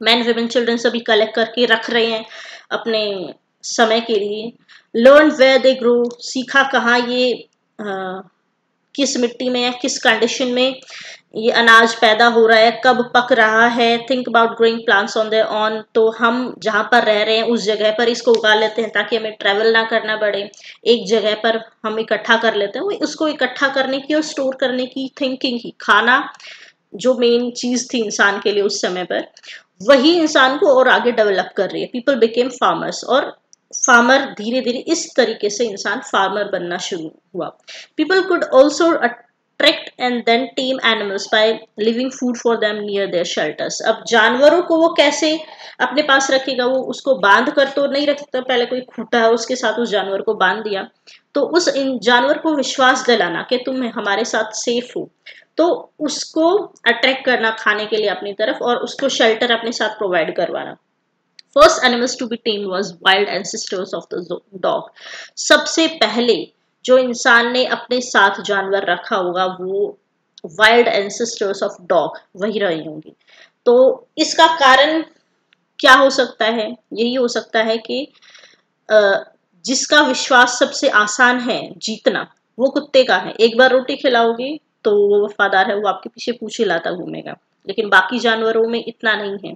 मैन वुमेन चिल्ड्रन सभी कलेक्ट करके रख रहे हैं अपने समय के लिए। लर्न वे दे ग्रो सीखा कहाँ ये आ, किस मिट्टी में या किस कंडीशन में ये अनाज पैदा हो रहा है कब पक रहा है। Think about growing plants on the on तो हम जहाँ पर रह रहे हैं उस जगह पर इसको उगा लेते हैं ताकि हमें ट्रेवल ना करना पड़े। एक जगह पर हम इकट्ठा कर लेते हैं। उसको इकट्ठा करने की और स्टोर करने की थिंकिंग ही खाना जो मेन चीज़ थी इंसान के लिए उस समय पर। वही इंसान को और आगे डेवलप कर रही है। पीपल बिकेम फार्मर्स और फार्मर धीरे धीरे इस तरीके से इंसान फार्मर बनना शुरू हुआ। People could also attract and then tame animals by leaving food for them near their shelters अब जानवरों को वो कैसे अपने पास रखेगा? वो उसको बाँध कर तो नहीं रख सकता। पहले कोई खूटा है उसके साथ उस जानवर को बाँध दिया। तो उस इन जानवर को विश्वास दिलाना कि तुम हमारे साथ सेफ़ हो। तो उसको अट्रैक्ट करना खाने के लिए अपनी तरफ़ और उसको शेल्टर अपने साथ प्रोवाइड करवाना। First animals to be tame was wild ancestors of the dog सबसे पहले जो इंसान ने अपने साथ जानवर रखा होगा वो वाइल्ड एंसेस्टर्स ऑफ़ डॉग वही रही होंगी। तो इसका कारण क्या हो सकता है? यही हो सकता है कि जिसका विश्वास सबसे आसान है जीतना, वो कुत्ते का है। एक बार रोटी खिलाओगे तो वो वफादार है, वो आपके पीछे पूछे लाता घूमेगा। लेकिन बाकी जानवरों में इतना नहीं है।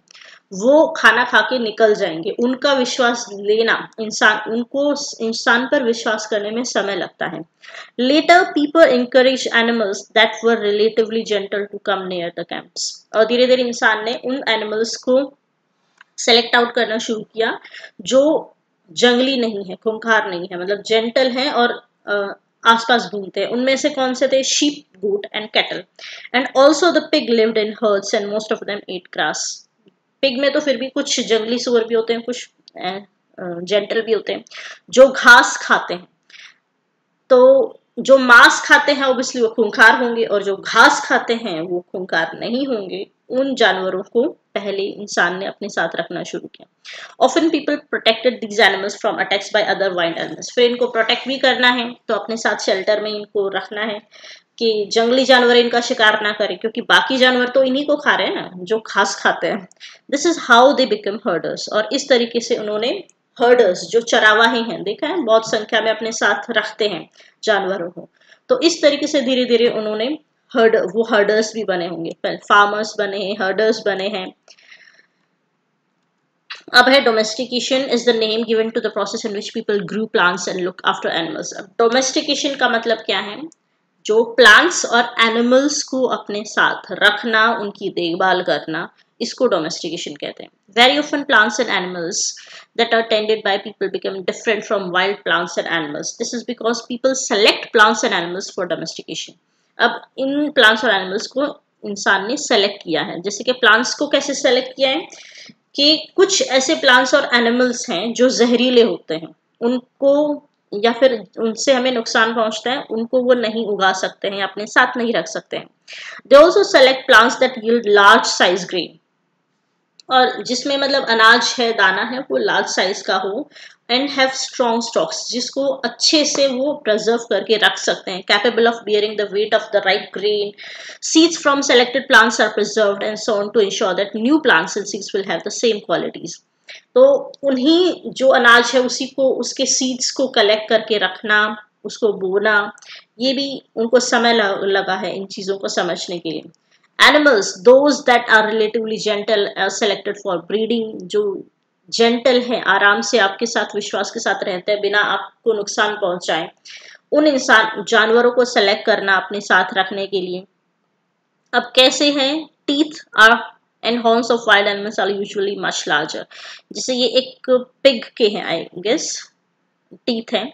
वो खाना खा के निकल जाएँगे। उनका विश्वास लेना, इंसान, उनको इंसान पर विश्वास करने में समय लगता है। Later people encourage animals that were relatively gentle to come near the camps और धीरे धीरे इंसान ने उन एनिमल्स को सेलेक्ट आउट करना शुरू किया, जो जंगली नहीं है, खुंखार नहीं है। मतलब जेंटल है और आसपास घूमते हैं। उनमें से कौन से थे? Sheep goat and cattle and also the pig lived in herds and most of them ate grass pig में तो फिर भी कुछ जंगली सुअर भी होते हैं, कुछ जेंटल भी होते हैं, जो घास खाते हैं। तो जो मांस खाते हैं ऑब्वियसली वो खूंखार होंगे और जो घास खाते हैं, वो खूंखार नहीं होंगे। उन जानवरों को पहले इंसान ने अपने साथ रखना शुरू किया। Often people protected these animals from attacks by other wild animals फिर इनको प्रोटेक्ट भी करना है तो अपने साथ शेल्टर में इनको रखना है कि जंगली जानवर इनका शिकार ना करें, क्योंकि बाकी जानवर तो इन्हीं को खा रहे हैं ना, जो घास खाते हैं। This is how they become herders और इस तरीके से उन्होंने हर्डर्स जो चरावाही हैं, देखा है? बहुत संख्या में अपने साथ रखते हैं जानवरों को। तो इस तरीके से धीरे धीरे उन्होंने हर्ड वो हर्डर्स भी बने होंगे। फार्मर्स बने हैं हर्डर्स बने हैं। अब है domestication is the name given to the process in which people grew plants and look after animals अब डोमेस्टिकेशन का मतलब क्या है? जो प्लांट्स और एनिमल्स को अपने साथ रखना, उनकी देखभाल करना इसको डोमेस्टिकेशन कहते हैं। Very often plants and animals that are tended by people become different from wild plants and animals. This is because people select plants and animals for domestication. अब इन प्लांट्स और एनिमल्स को इंसान ने सेलेक्ट किया है। जैसे कि प्लांट्स को कैसे सेलेक्ट किया है? कि कुछ ऐसे प्लांट्स और एनिमल्स हैं जो जहरीले होते हैं। उनको या फिर उनसे हमें नुकसान पहुँचता है, उनको वो नहीं उगा सकते हैं अपने साथ नहीं रख सकते हैं। They also select plants that yield large size grain और जिसमें मतलब अनाज है, दाना है, वो लार्ज साइज़ का हो एंड हैव स्ट्रॉन्ग स्टॉक्स जिसको अच्छे से वो प्रिजर्व करके रख सकते हैं। Capable of bearing the weight of the right grain seeds from selected plants are preserve and so on to ensure that new plants and seeds will have the same qualities तो उन्हीं जो अनाज है, उसी को, उसके सीड्स को कलेक्ट करके रखना, उसको बोना, ये भी उनको समय लगा है इन चीज़ों को समझने के लिए। Animals those that are relatively gentle selected for breeding जो जेंटल है, आराम से आपके साथ, विश्वास के साथ रहते हैं, बिना आपको नुकसान पहुँचाए, उन इंसान, जानवरों को सेलेक्ट करना अपने साथ रखने के लिए। अब कैसे हैं? Teeth are and horns of wild animals are usually much larger जैसे ये एक पिग के हैं आई गेस टीथ हैं।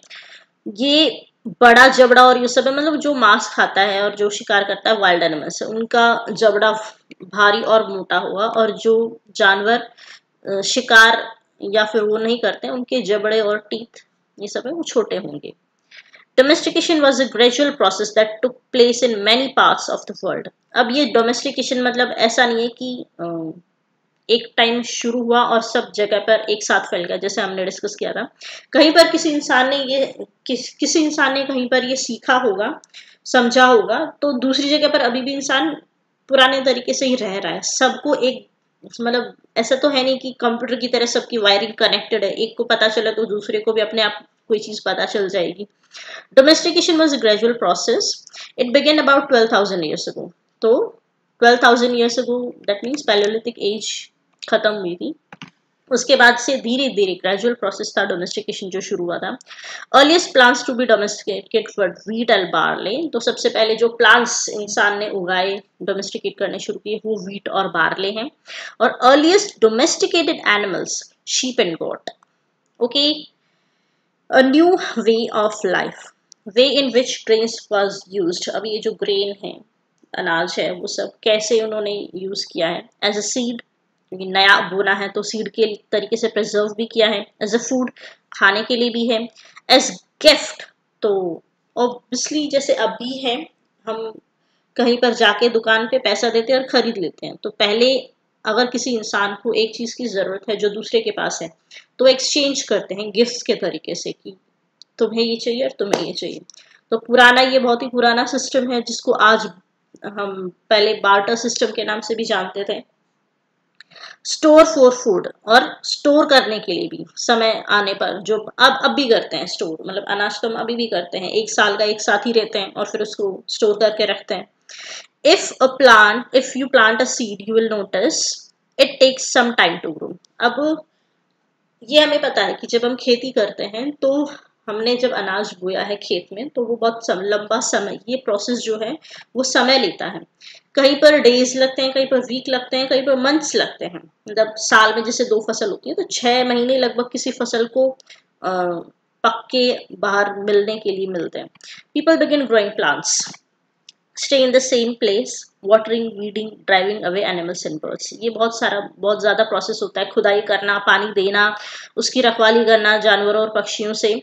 ये बड़ा जबड़ा और ये सब है मतलब जो मांस खाता है और जो शिकार करता है वाइल्ड एनिमल्स उनका जबड़ा भारी और मोटा हुआ और जो जानवर शिकार या फिर वो नहीं करते, उनके जबड़े और टीथ ये सब है, वो छोटे होंगे। Domestication was a gradual process that took place in many parts of the world अब ये डोमेस्टिकेशन मतलब ऐसा नहीं है कि एक टाइम शुरू हुआ और सब जगह पर एक साथ फैल गया, जैसे हमने डिस्कस किया था। कहीं पर किसी इंसान ने ये, किस, किसी इंसान ने कहीं पर ये सीखा होगा, समझा होगा तो दूसरी जगह पर अभी भी इंसान पुराने तरीके से ही रह रहा है। सबको एक मतलब ऐसा तो है नहीं कि कंप्यूटर की तरह सबकी वायरिंग कनेक्टेड है। एक को पता चला तो दूसरे को भी अपने आप कोई चीज़ पता चल जाएगी। Domestication was gradual process it began about twelve thousand years ago तो twelve thousand years ago that means palaeolithic age खत्म हुई थी। उसके बाद से धीरे धीरे ग्रेजुअल प्रोसेस था डोमेस्टिकेशन जो शुरू हुआ था। Earliest plants to be domesticated for wheat and barley तो सबसे पहले जो प्लांट्स इंसान ने उगाए डोमेस्टिकेट करने शुरू किए, वो वीट और बार्ले हैं। और earliest domesticated animals sheep and goat okay a new way of life way in which grains was use अब ये जो ग्रेन है, अनाज है, वो सब कैसे उन्होंने यूज़ किया है? एज अ सीड क्योंकि नया बोना है तो सीड के तरीके से प्रिजर्व भी किया है एज अ फ़ूड खाने के लिए भी है एज गिफ्ट तो ऑब्वियसली जैसे अभी है, हम कहीं पर जाके दुकान पे पैसा देते हैं और खरीद लेते हैं। तो पहले अगर किसी इंसान को एक चीज़ की ज़रूरत है जो दूसरे के पास है तो एक्सचेंज करते हैं गिफ्ट्स के तरीके से कि तुम्हें ये चाहिए और तुम्हें ये चाहिए। तो पुराना ये बहुत ही पुराना सिस्टम है जिसको आज हम पहले बार्टर सिस्टम के नाम से भी जानते थे। स्टोर फॉर फ़ूड और स्टोर करने के लिए भी समय आने पर जो अब अब भी करते हैं स्टोर मतलब अनाज तो हम अभी भी करते हैं एक साल का एक साथ ही रहते हैं और फिर उसको स्टोर करके रखते हैं। If a plant if you plant a seed you will notice it takes some time to grow अब ये हमें पता है कि जब हम खेती करते हैं तो हमने जब अनाज बोया है खेत में तो वो बहुत सम, लंबा समय ये प्रोसेस जो है वो समय लेता है। कहीं पर डेज़ लगते हैं कहीं पर वीक लगते हैं कहीं पर मंथ्स लगते हैं। मतलब साल में जैसे दो फ़सल होती है तो छह महीने लगभग किसी फ़सल को आ, पक्के बाहर मिलने के लिए मिलते हैं। People begin growing plants stay in the same place watering weeding driving away animals and birds ये बहुत सारा बहुत ज़्यादा प्रोसेस होता है। खुदाई करना पानी देना उसकी रखवाली करना जानवरों और पक्षियों से।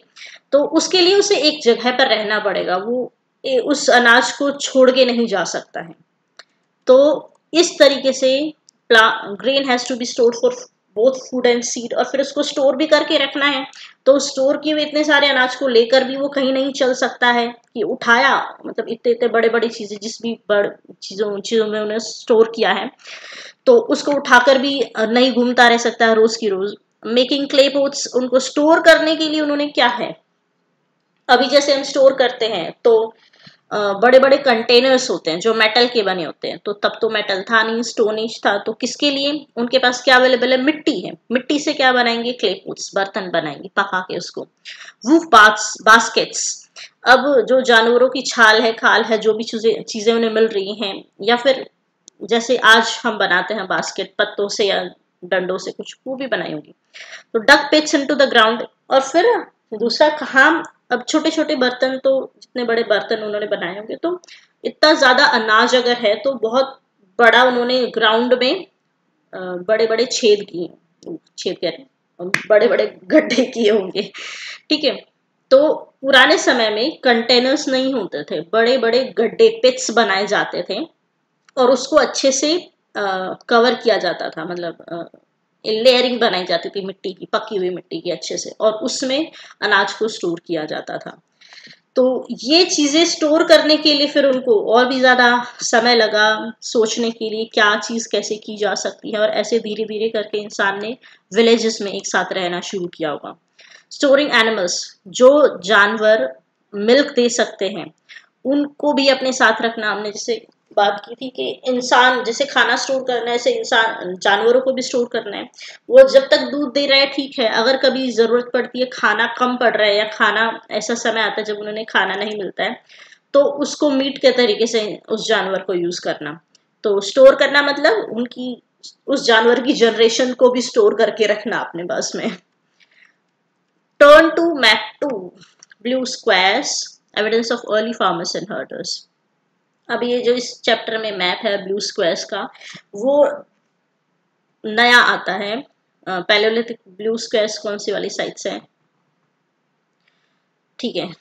तो उसके लिए उसे एक जगह पर रहना पड़ेगा। वो उस अनाज को छोड़ के नहीं जा सकता है। तो इस तरीके से grain has to be store for both food and seed और फिर उसको स्टोर भी करके रखना है। तो स्टोर किए हुए इतने सारे अनाज को लेकर भी वो कहीं नहीं चल सकता है कि उठाया मतलब इतने इतने बड़े बड़े चीज़ें जिस भी बड़, चीज़ों चीज़ों में उन्हें स्टोर किया है। तो उसको उठाकर भी नहीं घूमता रह सकता है रोज की रोज। मेकिंग क्ले पोट्स उनको स्टोर करने के लिए उन्होंने क्या है? अभी जैसे हम स्टोर करते हैं तो बड़े बड़े कंटेनर्स होते हैं, जो मेटल के बने होते हैं। तो तब तो मेटल था नहीं स्टोनेज था। तो किसके लिए? उनके पास क्या अवेलेबल है? मिट्टी है। मिट्टी से क्या बनाएँगे? क्ले पोट्स बर्तन बनाएँगे, पका के उसको। बास बास्केट्स अब जो जानवरों की छाल है, खाल है, जो भी चीज़ें चीज़ें उन्हें मिल रही हैं, या फिर जैसे आज हम बनाते हैं बास्केट पत्तों से या डंडों से कुछ, वो भी बनाई होगी। तो dug pits into the ground और फिर दूसरा, कहा अब छोटे छोटे बर्तन तो जितने बड़े बर्तन उन्होंने बनाए होंगे तो इतना ज़्यादा अनाज अगर है तो बहुत बड़ा उन्होंने ग्राउंड में बड़े बड़े छेद किए छेद कह रहे बड़े बड़े गड्ढे किए होंगे, ठीक है? तो पुराने समय में कंटेनर्स नहीं होते थे बड़े बड़े गड्ढे पिट्स बनाए जाते थे, और उसको अच्छे से कवर किया जाता था मतलब लेयरिंग बनाई जाती थी मिट्टी की, पकी हुई मिट्टी की अच्छे से, और उसमें अनाज को स्टोर किया जाता था। तो ये चीज़ें स्टोर करने के लिए फिर उनको और भी ज़्यादा समय लगा सोचने के लिए क्या चीज़ कैसे की जा सकती है, और ऐसे धीरे धीरे करके इंसान ने विलेजेस में एक साथ रहना शुरू किया होगा। स्टोरिंग एनिमल्स जो जानवर मिल्क दे सकते हैं, उनको भी अपने साथ रखना। हमने जैसे बात की थी कि इंसान, जैसे खाना स्टोर करना है, ऐसे इंसान, जानवरों को भी स्टोर करना है। वो जब तक दूध दे रहा है, ठीक है। अगर कभी ज़रूरत पड़ती है, खाना कम पड़ रहा है या खाना, ऐसा समय आता है जब उन्होंने खाना नहीं मिलता है तो उसको मीट के तरीके से उस जानवर को यूज़ करना। तो स्टोर करना मतलब उनकी, उस जानवर की जनरेशन को भी स्टोर करके रखना अपने पास में। Turn to map two blue squares evidence of early farmers and herders अब ये जो इस चैप्टर में मैप है ब्लू स्क्वायर्स का, वो नया आता है। पैलोलिथिक ब्लू स्क्वायर्स कौन सी वाली साइट है? ठीक है।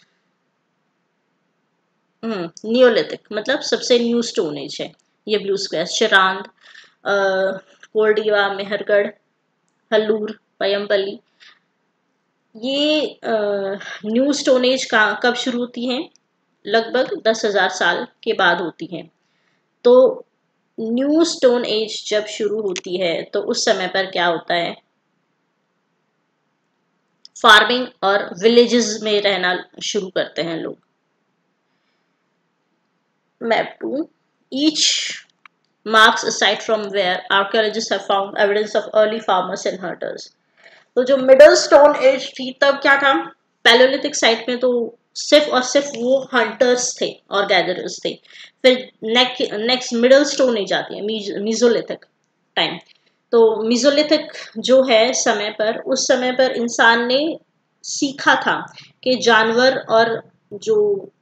हम्म न्यूलिथिक मतलब सबसे न्यू स्टोन एज है। ये ब्लू स्क्वायर शरांद कोल्डिया मेहरगढ़ हल्लूर पयमपल्ली ये न्यू स्टोन एज कब शुरू होती है? लगभग दस हज़ार साल के बाद होती है। तो न्यू स्टोन एज जब शुरू होती है तो उस समय पर क्या होता है? फ़ार्मिंग और विलेजेस में रहना शुरू करते हैं लोग। Map two each marks aside from where archaeologist have found evidence of early farmers and herders तो जो मिडल स्टोन एज थी, तब क्या था? पैलोलिथिक साइट में तो सिर्फ़ और सिर्फ़ वो हंटर्स थे और गैदरर्स थे। फिर नेक्स्ट मिडल स्टोन एज आती है मीजोलिथिक टाइम तो मीजोलिथिक जो है समय पर, उस समय पर इंसान ने सीखा था कि जानवर और जो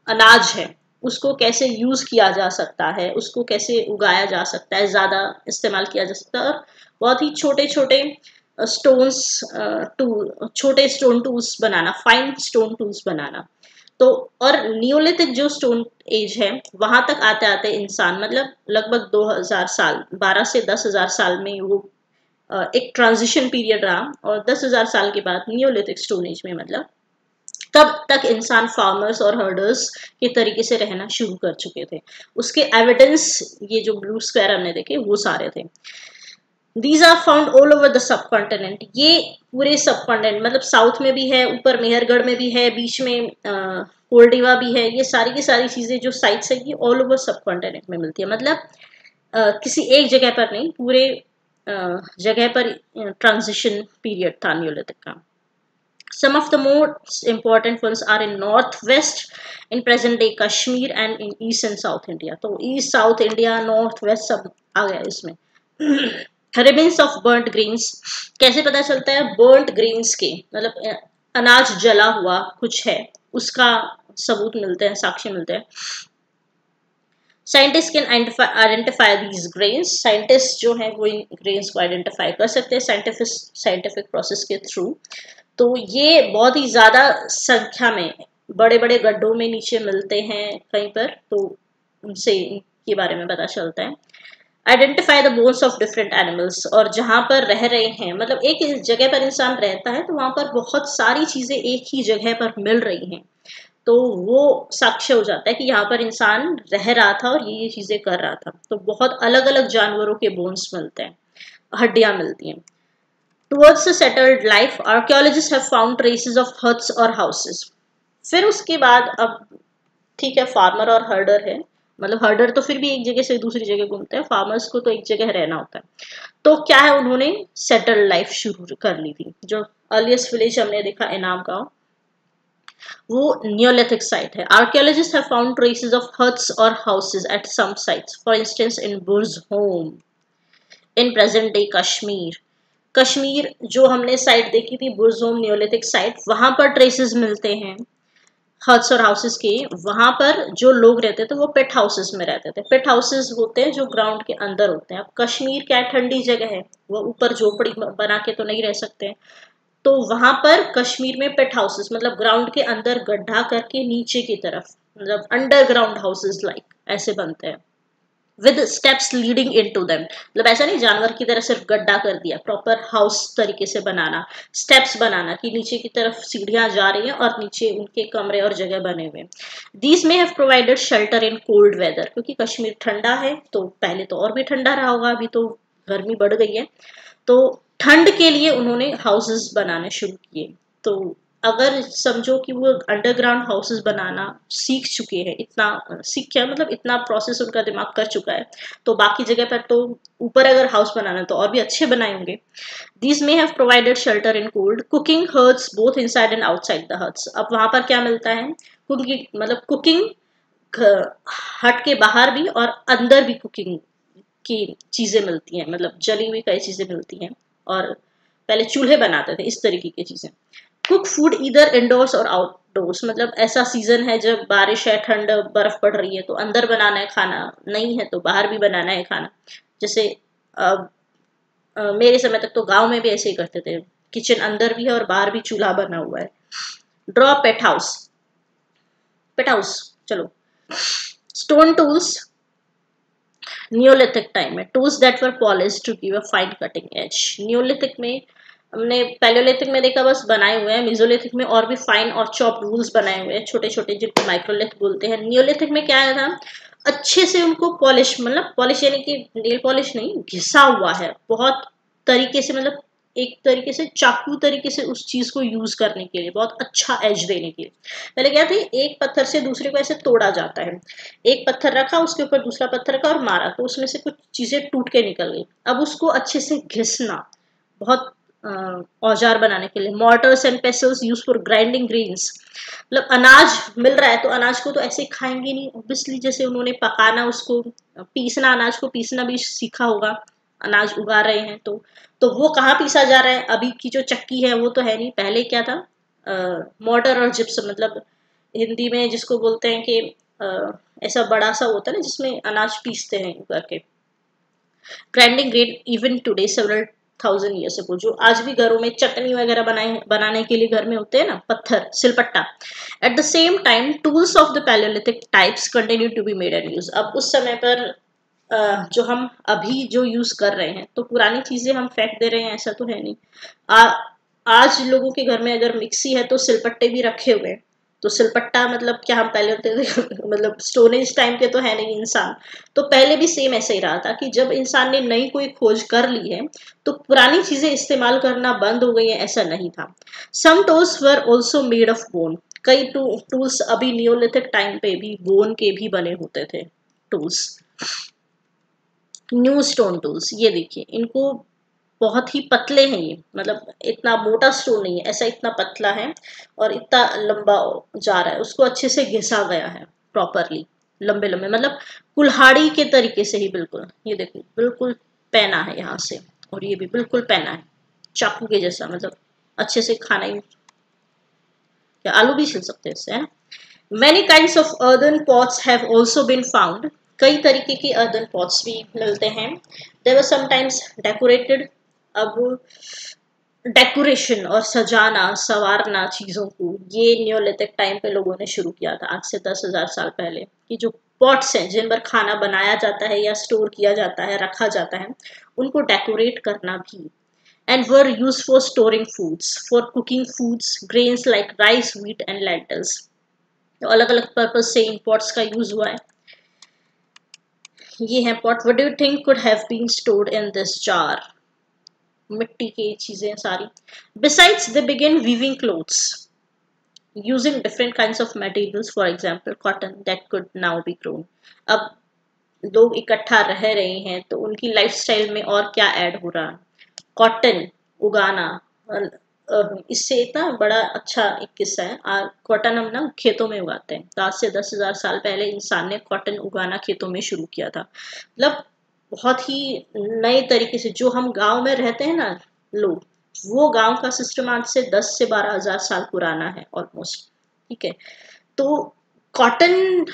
अनाज है, उसको कैसे यूज़ किया जा सकता है, उसको कैसे उगाया जा सकता है, ज़्यादा इस्तेमाल किया जा सकता है और बहुत ही छोटे छोटे स्टोन्स टू छोटे स्टोन टूल्स बनाना फाइन स्टोन टूल्स बनाना। तो और नियोलिथिक जो स्टोन एज है, वहाँ तक आते आते इंसान मतलब लगभग 2000 साल 12 से 10000 साल में वो एक ट्रांजिशन पीरियड रहा और 10000 साल के बाद नियोलिथिक स्टोन एज में मतलब तब तक इंसान फार्मर्स और हर्डर्स के तरीके से रहना शुरू कर चुके थे। उसके एविडेंस ये जो ब्लू स्क्वायर हमने देखे, वो सारे थे। These are found all over the subcontinent ये पूरे सब कॉन्टिनेंट मतलब साउथ में भी है ऊपर मेहरगढ़ में भी है बीच में कोल्डिवा भी है ये सारी की सारी चीज़ें जो साइट्स है ये ऑल ओवर सब कॉन्टिनेंट में मिलती है। मतलब आ, किसी एक जगह पर नहीं पूरे आ, जगह पर ट्रांजिशन पीरियड था न्यूलिथिक का। Some of the most important ones are in northwest, in present day Kashmir and in east and south India. तो east, south India, north, west सब आ गया इसमें। रिमेन्स ऑफ़ बर्ट ग्रीन्स कैसे पता चलता है? बर्ट ग्रीन्स के। मतलब अनाज जला हुआ कुछ है। उसका सबूत मिलते हैं, साक्ष्य मिलते हैं। Scientist can identify these grains scientist जो है, वो इन ग्रेन्स को आइडेंटिफाई कर सकते हैं साइंटिफिक साइंटिफिक प्रोसेस के थ्रू तो ये बहुत ही ज़्यादा संख्या में बड़े बड़े गड्ढों में नीचे मिलते हैं कहीं पर तो उनसे इनके बारे में पता चलता है। Identify the bones of different animals और जहाँ पर रह रहे हैं मतलब एक जगह पर इंसान रहता है तो वहाँ पर बहुत सारी चीज़ें एक ही जगह पर मिल रही हैं। तो वो साक्ष्य हो जाता है कि यहाँ पर इंसान रह रहा था और ये ये चीज़ें कर रहा था। तो बहुत अलग अलग जानवरों के बोन्स मिलते हैं, हड्डियाँ मिलती हैं। Towards the settled life archaeologist have found traces of huts और हाउसेस फिर उसके बाद, अब ठीक है फार्मर और हर्डर है। मतलब हर्डर तो फिर भी एक जगह से दूसरी जगह घूमते हैं। फार्मर्स को तो एक जगह रहना होता है। तो क्या है उन्होंने सेटल लाइफ शुरू कर ली थी। जो अर्लीस्ट विलेज हमने देखा इनाम गाँव, वो न्योलिथिक साइट है। Archaeologist have found traces of huts और houses at some sites for instance in Burzahom in present day Kashmir Kashmir जो हमने साइट देखी थी बुर्ज होम न्योलिथिक साइट वहाँ पर ट्रेसेस मिलते हैं। हट्स और हाउसेस की, वहाँ पर जो लोग रहते थे वो पेट हाउसेस में रहते थे। पेट हाउसेस होते हैं जो ग्राउंड के अंदर होते हैं। अब कश्मीर क्या ठंडी जगह है। वो ऊपर झोपड़ी बना के तो नहीं रह सकते तो वहाँ पर कश्मीर में पेट हाउसेस मतलब ग्राउंड के अंदर गड्ढा करके नीचे की तरफ़ मतलब अंडरग्राउंड हाउसेस लाइक ऐसे बनते हैं। With steps leading into them मतलब ऐसा नहीं, जानवर की तरह सिर्फ़ गड्ढा कर दिया प्रॉपर हाउस तरीके से बनाना स्टेप्स बनाना कि नीचे की तरफ़ सीढ़ियाँ जा रही हैं और नीचे उनके कमरे और जगह बने हुए these may have provided shelter in cold weather क्योंकि कश्मीर ठंडा है तो पहले तो और भी ठंडा रहा होगा, अभी तो गर्मी बढ़ गई है। तो ठंड के लिए उन्होंने हाउसेस बनाने शुरू किए। तो अगर समझो कि वो अंडरग्राउंड हाउसेस बनाना सीख चुके हैं, इतना सीख क्या मतलब इतना प्रोसेस उनका दिमाग कर चुका है तो बाकी जगह पर तो ऊपर अगर हाउस बनाना तो और भी अच्छे बनाएँगे these may have provided shelter in cold cooking hearths both inside and outside the huts अब वहाँ पर क्या मिलता है? कुकिंग मतलब कुकिंग हट के बाहर भी और अंदर भी कुकिंग की चीज़ें मिलती हैं मतलब जली हुई कई चीज़ें मिलती हैं, और पहले चूल्हे बनाते थे, इस तरीके की चीज़ें। कुक फ़ूड इधर इंडोर्स और आउटडोर्स मतलब ऐसा सीज़न है जब बारिश है, ठंड, बर्फ़ पड़ रही है तो अंदर बनाना है खाना, नहीं है तो बाहर भी बनाना है खाना। जैसे, अब मेरे समय तक तो गाँव में भी ऐसे ही करते थे। किचन अंदर भी है और बाहर भी चूल्हा बना हुआ है। Draw pit house pit house चलो। स्टोन टूल्स न्यूलिथिक टाइम में tools that were polish to give a fine cutting edge neolithic में हमने पैलोलिथिक में देखा, बस बनाए हुए हैं। मिजोलिथिक में और भी फाइन और चॉप रूल्स बनाए हुए हैं छोटे छोटे जिनको माइक्रोलिथ बोलते हैं। नियोलिथिक में क्या है था? अच्छे से उनको पॉलिश मतलब पॉलिश यानी कि नेल पॉलिश नहीं, घिसा हुआ है। बहुत तरीके से मतलब एक तरीके से, चाकू तरीके से उस चीज़ को यूज़ करने के लिए, बहुत अच्छा एज देने के लिए। पहले क्या थे? एक पत्थर से दूसरे को ऐसे तोड़ा जाता है। एक पत्थर रखा, उसके ऊपर दूसरा पत्थर रखा और मारा तो उसमें से कुछ चीज़ें टूट के निकल गई। अब उसको अच्छे से घिसना, बहुत औज़ार बनाने के लिए। Mortars and pestles use for grinding grains मतलब अनाज मिल रहा है तो अनाज को तो ऐसे खाएँगे नहीं। ऑब्वियसली जैसे उन्होंने पकाना, उसको, पीसना, अनाज को पीसना भी सीखा होगा। अनाज उगा रहे हैं तो तो वो कहाँ पीसा जा रहा है? अभी की जो चक्की है वो तो है नहीं। पहले क्या था? मोटर और जिप्स मतलब हिंदी में जिसको बोलते हैं कि ऐसा बड़ा सा होता है ना जिसमें अनाज पीसते हैं करके grinding grain even today several thousand years ago जो आज भी घरों में चटनी वगैरह बनाए बनाने के लिए घर में होते हैं ना पत्थर सिलपट्टा। At the same time tools of the palaeolithic types continue to be made and use अब उस समय पर जो हम अभी जो यूज़ कर रहे हैं तो पुरानी चीज़ें हम फेंक दे रहे हैं ऐसा तो है नहीं। आ, आज लोगों के घर में अगर मिक्सी है तो सिलपट्टे भी रखे हुए हैं। तो सिलपट्टा मतलब क्या हम पहले होते थे? [laughs] मतलब स्टोरेज टाइम के तो है नहीं इंसान। तो पहले भी सेम ऐसे ही रहा था कि जब इंसान ने नई कोई खोज कर ली है तो पुरानी चीज़ें इस्तेमाल करना बंद हो गई है, ऐसा नहीं था। Some tools were also made of bone कई टूल्स अभी नियोलिथिक टाइम पे भी बोन के भी बने होते थे टूल्स न्यू स्टोन टूल्स ये देखिए, इनको बहुत ही पतले हैं ये। मतलब इतना मोटा स्टोन नहीं है, ऐसा इतना पतला है और इतना लंबा जा रहा है। उसको अच्छे से घिसा गया है प्रॉपरली लंबे लंबे। मतलब कुल्हाड़ी के तरीके से ही बिल्कुल। ये देखो, बिल्कुल पैना है यहाँ से और ये भी बिल्कुल पैना है। चाकू के जैसा मतलब अच्छे से खाना ही। या आलू भी छिल सकते हैं इससे, है many kind of earthen pots have also been found कई तरीके के अर्दन पॉट्स भी मिलते हैं। देवर समटाइम्स डेकोरेटेड अब डेकोरेशन और सजाना, सवारना चीज़ों को, ये न्योलिथिक टाइम पे लोगों ने शुरू किया था, आज से दस हज़ार साल पहले, कि जो पॉट्स हैं, जिन पर खाना बनाया जाता है या स्टोर किया जाता है, रखा जाता है, उनको डेकोरेट करना भी। And were use for storing foods for cooking foods grains like rice wheat and lentils अलग अलग पर्पज से इन पॉट्स का यूज़ हुआ है। ये है pot what do think could have been stored in this jar मिट्टी की चीज़ें सारी। Besides they begin weaving cloths using different kinds of materials, for example, cotton that could now be grown. अब लोग इकट्ठा रह रहे हैं तो उनकी लाइफस्टाइल में और क्या ऐड हो रहा? कॉटन उगाना इससे इतना बड़ा अच्छा एक किस्सा है। कॉटन हम ना खेतों में उगाते हैं। तो आज से दस हज़ार साल पहले इंसान ने कॉटन उगाना खेतों में शुरू किया था। मतलब बहुत ही नए तरीके से जो हम गाँव में रहते हैं ना लोग, वो गाँव का सिस्टम आज से दस से बारह हज़ार साल पुराना है ऑलमोस्ट ठीक है? तो कॉटन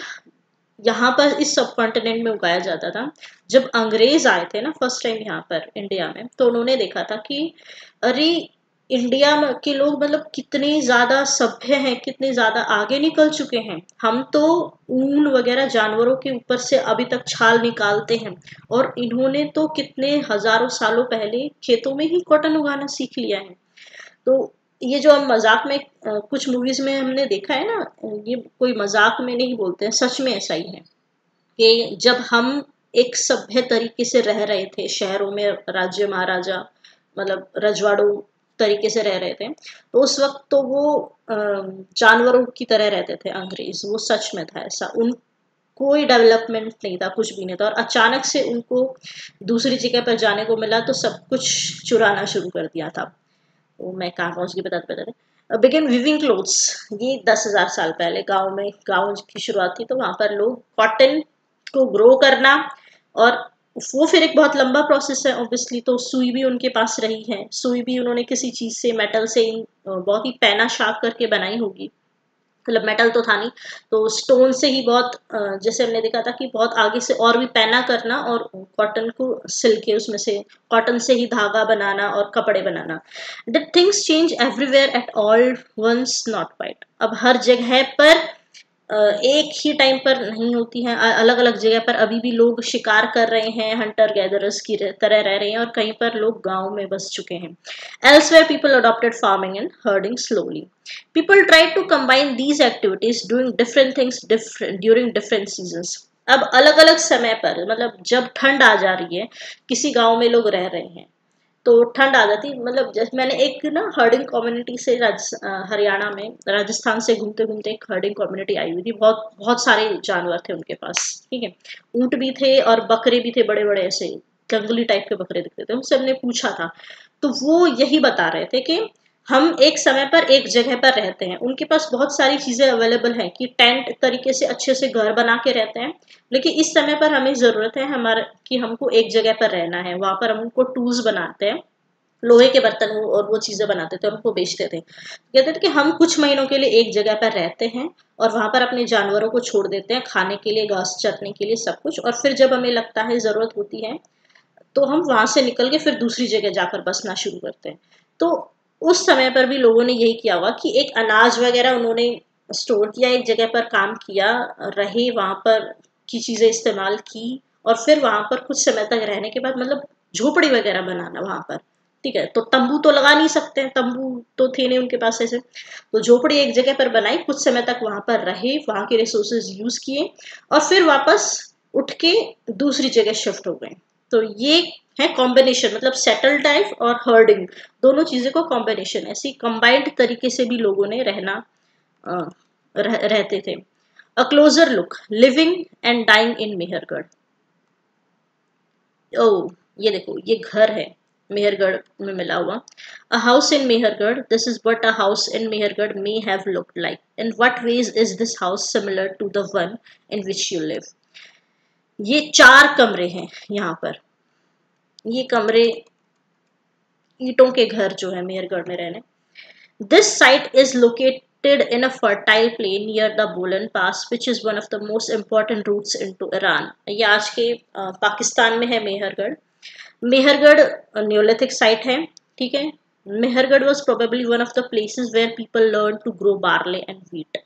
यहाँ पर इस सब कॉन्टिनेंट में उगाया जाता था। जब अंग्रेज़ आए थे ना फ़र्स्ट टाइम यहाँ पर इंडिया में तो उन्होंने देखा था कि अरे इंडिया के लोग मतलब कितने ज़्यादा सभ्य हैं, कितने ज़्यादा आगे निकल चुके हैं। हम तो ऊन वगैरह जानवरों के ऊपर से अभी तक छाल निकालते हैं और इन्होंने तो कितने हज़ारों सालों पहले खेतों में ही कॉटन उगाना सीख लिया है। तो ये जो हम मज़ाक में कुछ मूवीज़ में हमने देखा है ना, ये कोई मज़ाक में नहीं बोलते हैं, सच में ऐसा ही है कि जब हम एक सभ्य तरीके से रह रहे थे, शहरों में राज्य महाराजा मतलब रजवाड़ों तरीके से रह रहे थे। तो उस वक्त तो वो जानवरों की तरह रहते थे अंग्रेज़, वो सच में था ऐसा। उन, कोई डेवलपमेंट नहीं था, कुछ भी नहीं था। और अचानक से उनको दूसरी जगह पर जाने को मिला तो सब कुछ चुराना शुरू कर दिया था। वो मैं कहाँ पहुँच गई बताते बताते। बिगिन विविंग क्लोथ्स ये दस हज़ार साल पहले गाँव में, गाँव की शुरुआत थी तो वहाँ पर लोग कॉटन को ग्रो करना और वो फिर एक बहुत लंबा प्रोसेस है ऑब्वियसली तो सुई भी उनके पास रही है। सुई भी उन्होंने किसी चीज़ से मेटल से बहुत ही पैना शार्प करके बनाई होगी। मतलब मेटल तो था नहीं तो स्टोन से ही बहुत जैसे हमने देखा था कि बहुत आगे से और भी पैना करना और कॉटन को सिल के उसमें से कॉटन से ही धागा बनाना और कपड़े बनाना। The things change everywhere at all once not white अब हर जगह पर एक ही टाइम पर नहीं होती हैं। अलग अलग जगह पर अभी भी लोग शिकार कर रहे हैं हंटर गैदरर्स की तरह रह रहे हैं और कहीं पर लोग गाँव में बस चुके हैं। Elsewhere people adopted farming and herding slowly people try to combine these activities doing different things during different seasons अब अलग अलग समय पर मतलब जब ठंड आ जा रही है, किसी गाँव में लोग रह रहे हैं। तो ठंड आ जाती। मतलब जैसे मैंने एक ना हर्डिंग कम्युनिटी से हरियाणा में, राजस्थान से घूमते घूमते एक हर्डिंग कम्युनिटी आई हुई थी। बहुत बहुत सारे जानवर थे उनके पास, ठीक है। ऊँट भी थे और बकरे भी थे बड़े बड़े ऐसे जंगली टाइप के बकरे दिखते थे। उनसे हमने पूछा था। तो वो यही बता रहे थे कि हम एक समय पर एक जगह पर रहते हैं। उनके पास बहुत सारी चीज़ें अवेलेबल हैं कि टेंट तरीके से अच्छे से घर बना के रहते हैं। लेकिन इस समय पर हमें ज़रूरत है हमारा, कि हमको एक जगह पर रहना है। वहाँ पर हम उनको टूल्स बनाते हैं। लोहे के बर्तन और वो चीज़ें बनाते थे और उनको बेचते थे कहते थे कि हम कुछ महीनों के लिए एक जगह पर रहते हैं और वहाँ पर अपने जानवरों को छोड़ देते हैं खाने के लिए, घास चरने के लिए सब कुछ। और फिर जब हमें लगता है ज़रूरत होती है तो हम वहाँ से निकल के फिर दूसरी जगह जाकर बसना शुरू करते हैं। तो उस समय पर भी लोगों ने यही किया हुआ कि एक अनाज वगैरह उन्होंने स्टोर किया, एक जगह पर काम किया, रहे, वहाँ पर की चीज़ें इस्तेमाल की और फिर वहाँ पर कुछ समय तक रहने के बाद मतलब झोपड़ी वगैरह बनाना वहाँ पर। ठीक है तो तंबू तो लगा नहीं सकते हैं, तंबू तो थे नहीं उनके पास ऐसे। तो झोपड़ी एक जगह पर बनाई, कुछ समय तक वहाँ पर रहे, वहाँ के रिसोर्सेज यूज़ किए और फिर वापस उठ के दूसरी जगह शिफ्ट हो गए। तो ये है कॉम्बिनेशन मतलब सेटल टाइप और हर्डिंग दोनों चीज़ें को कॉम्बिनेशन ऐसी कंबाइंड तरीके से भी लोगों ने रहना रह, रहते थे। A closer look living and dying in Mehrgarh ओ ये देखो ये घर है मेहरगढ़ में मिला हुआ। A house in Mehrgarh this is what a house in Mehrgarh may have look like in what ways is this house similar to the one in which you live ये चार कमरे हैं यहाँ पर। ये कमरे ईटों के घर जो है मेहरगढ़ में रहने। This site is located in a fertile plain near the Bolan pass which is one of the most important routes into Iran ये आज के पाकिस्तान में है मेहरगढ़। मेहरगढ़ न्योलिथिक साइट है, ठीक है? Mehrgarh was probably one of the places where people learn to grow barley and wheat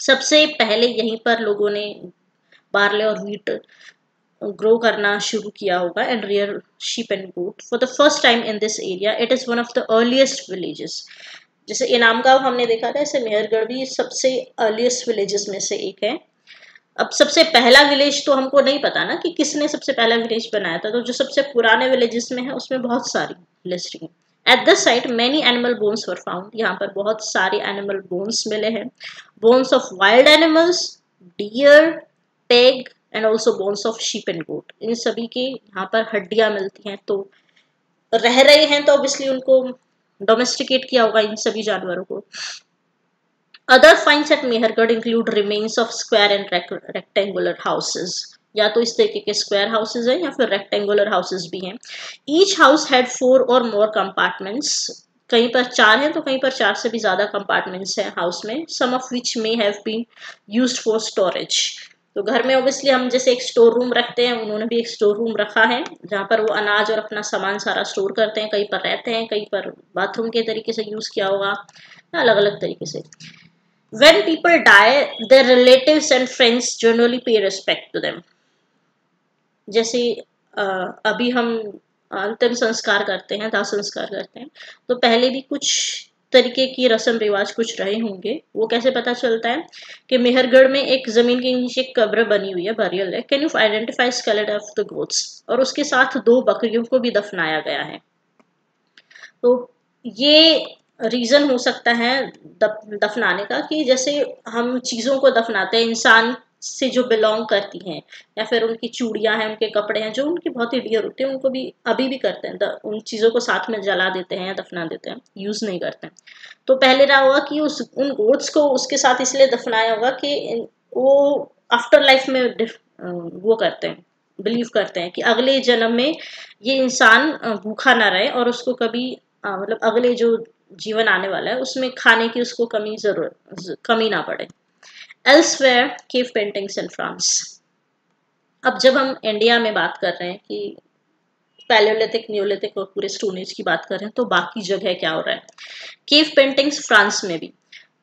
सबसे पहले यहीं पर लोगों ने बार्ले और वीट ग्रो करना शुरू किया होगा and rear sheep and goat for the first time in this area it is one of the earliest villages जैसे इनाम गाँव हमने देखा था ऐसे मेहरगढ़ भी सबसे अर्लीस्ट विलेजेस में से एक है। अब सबसे पहला विलेज तो हमको नहीं पता ना कि किसने सबसे पहला विलेज बनाया था। तो जो सबसे पुराने विलेजेस में है, उसमें बहुत सारी listing at the site many animal bones were found यहाँ पर बहुत सारे एनिमल बोन्स मिले हैं। Bones of wild animals deer pig and also bones of sheep and goat इन सभी के यहाँ पर हड्डियाँ मिलती हैं तो रह रहे हैं तो ऑब्वियसली उनको डोमेस्टिकेट किया होगा इन सभी जानवरों को। Other finds at Mehrgarh include remains of square and rectangular houses या तो इस तरीके के स्क्वायर हाउसेज हैं या फिर रेक्टेंगुलर हाउसेज भी हैं। ईच हाउस हैड फोर और मोर कंपार्टमेंट्स कहीं पर चार हैं तो कहीं पर चार से भी ज़्यादा कंपार्टमेंट्स हैं हाउस में some of which may have been used for storage तो घर में ऑब्वियसली हम जैसे एक स्टोर रूम रखते हैं, उन्होंने भी एक स्टोर रूम रखा है, जहाँ पर वो अनाज और अपना सामान सारा स्टोर करते हैं, कहीं पर रहते हैं, कहीं पर बाथरूम के तरीके से यूज़ किया होगा अलग अलग तरीके से। When people die their relatives and friends generally pay respect to them जैसे अभी हम अंतिम संस्कार करते हैं, दाह संस्कार करते हैं तो पहले भी कुछ तरीके की रस्म रिवाज कुछ रहे होंगे, वो कैसे पता चलता है कि मेहरगढ़ में एक ज़मीन के नीचे कब्र बनी हुई है, बरियल है। Can you identify skeleton of the goats और उसके साथ दो बकरियों को भी दफनाया गया है। तो ये रीजन हो सकता है दफनाने का कि जैसे हम चीज़ों को दफनाते हैं, इंसान से जो बिलोंग करती हैं, या फिर उनकी चूड़ियाँ हैं, उनके कपड़े हैं, जो उनके बहुत ही डियर होते हैं, उनको भी अभी भी करते हैं उन चीज़ों को साथ में जला देते हैं या दफना देते हैं यूज़ नहीं करते हैं। तो पहले रहा होगा कि उस, उन गोट्स को उसके साथ इसलिए दफनाया होगा कि वो आफ्टर लाइफ में वो करते हैं बिलीव करते हैं कि अगले जन्म में ये इंसान भूखा ना रहे और उसको कभी मतलब अगले जो जीवन आने वाला है, उसमें खाने की उसको कमी ज़रूरत कमी ना पड़े। Elsewhere cave paintings in France अब जब हम इंडिया में बात कर रहे हैं कि पैलियोलिथिक न्यूलिथिक और पूरे स्टोनेज की बात कर रहे हैं तो बाकी जगह क्या हो रहा है? केव पेंटिंग्स फ्रांस में भी।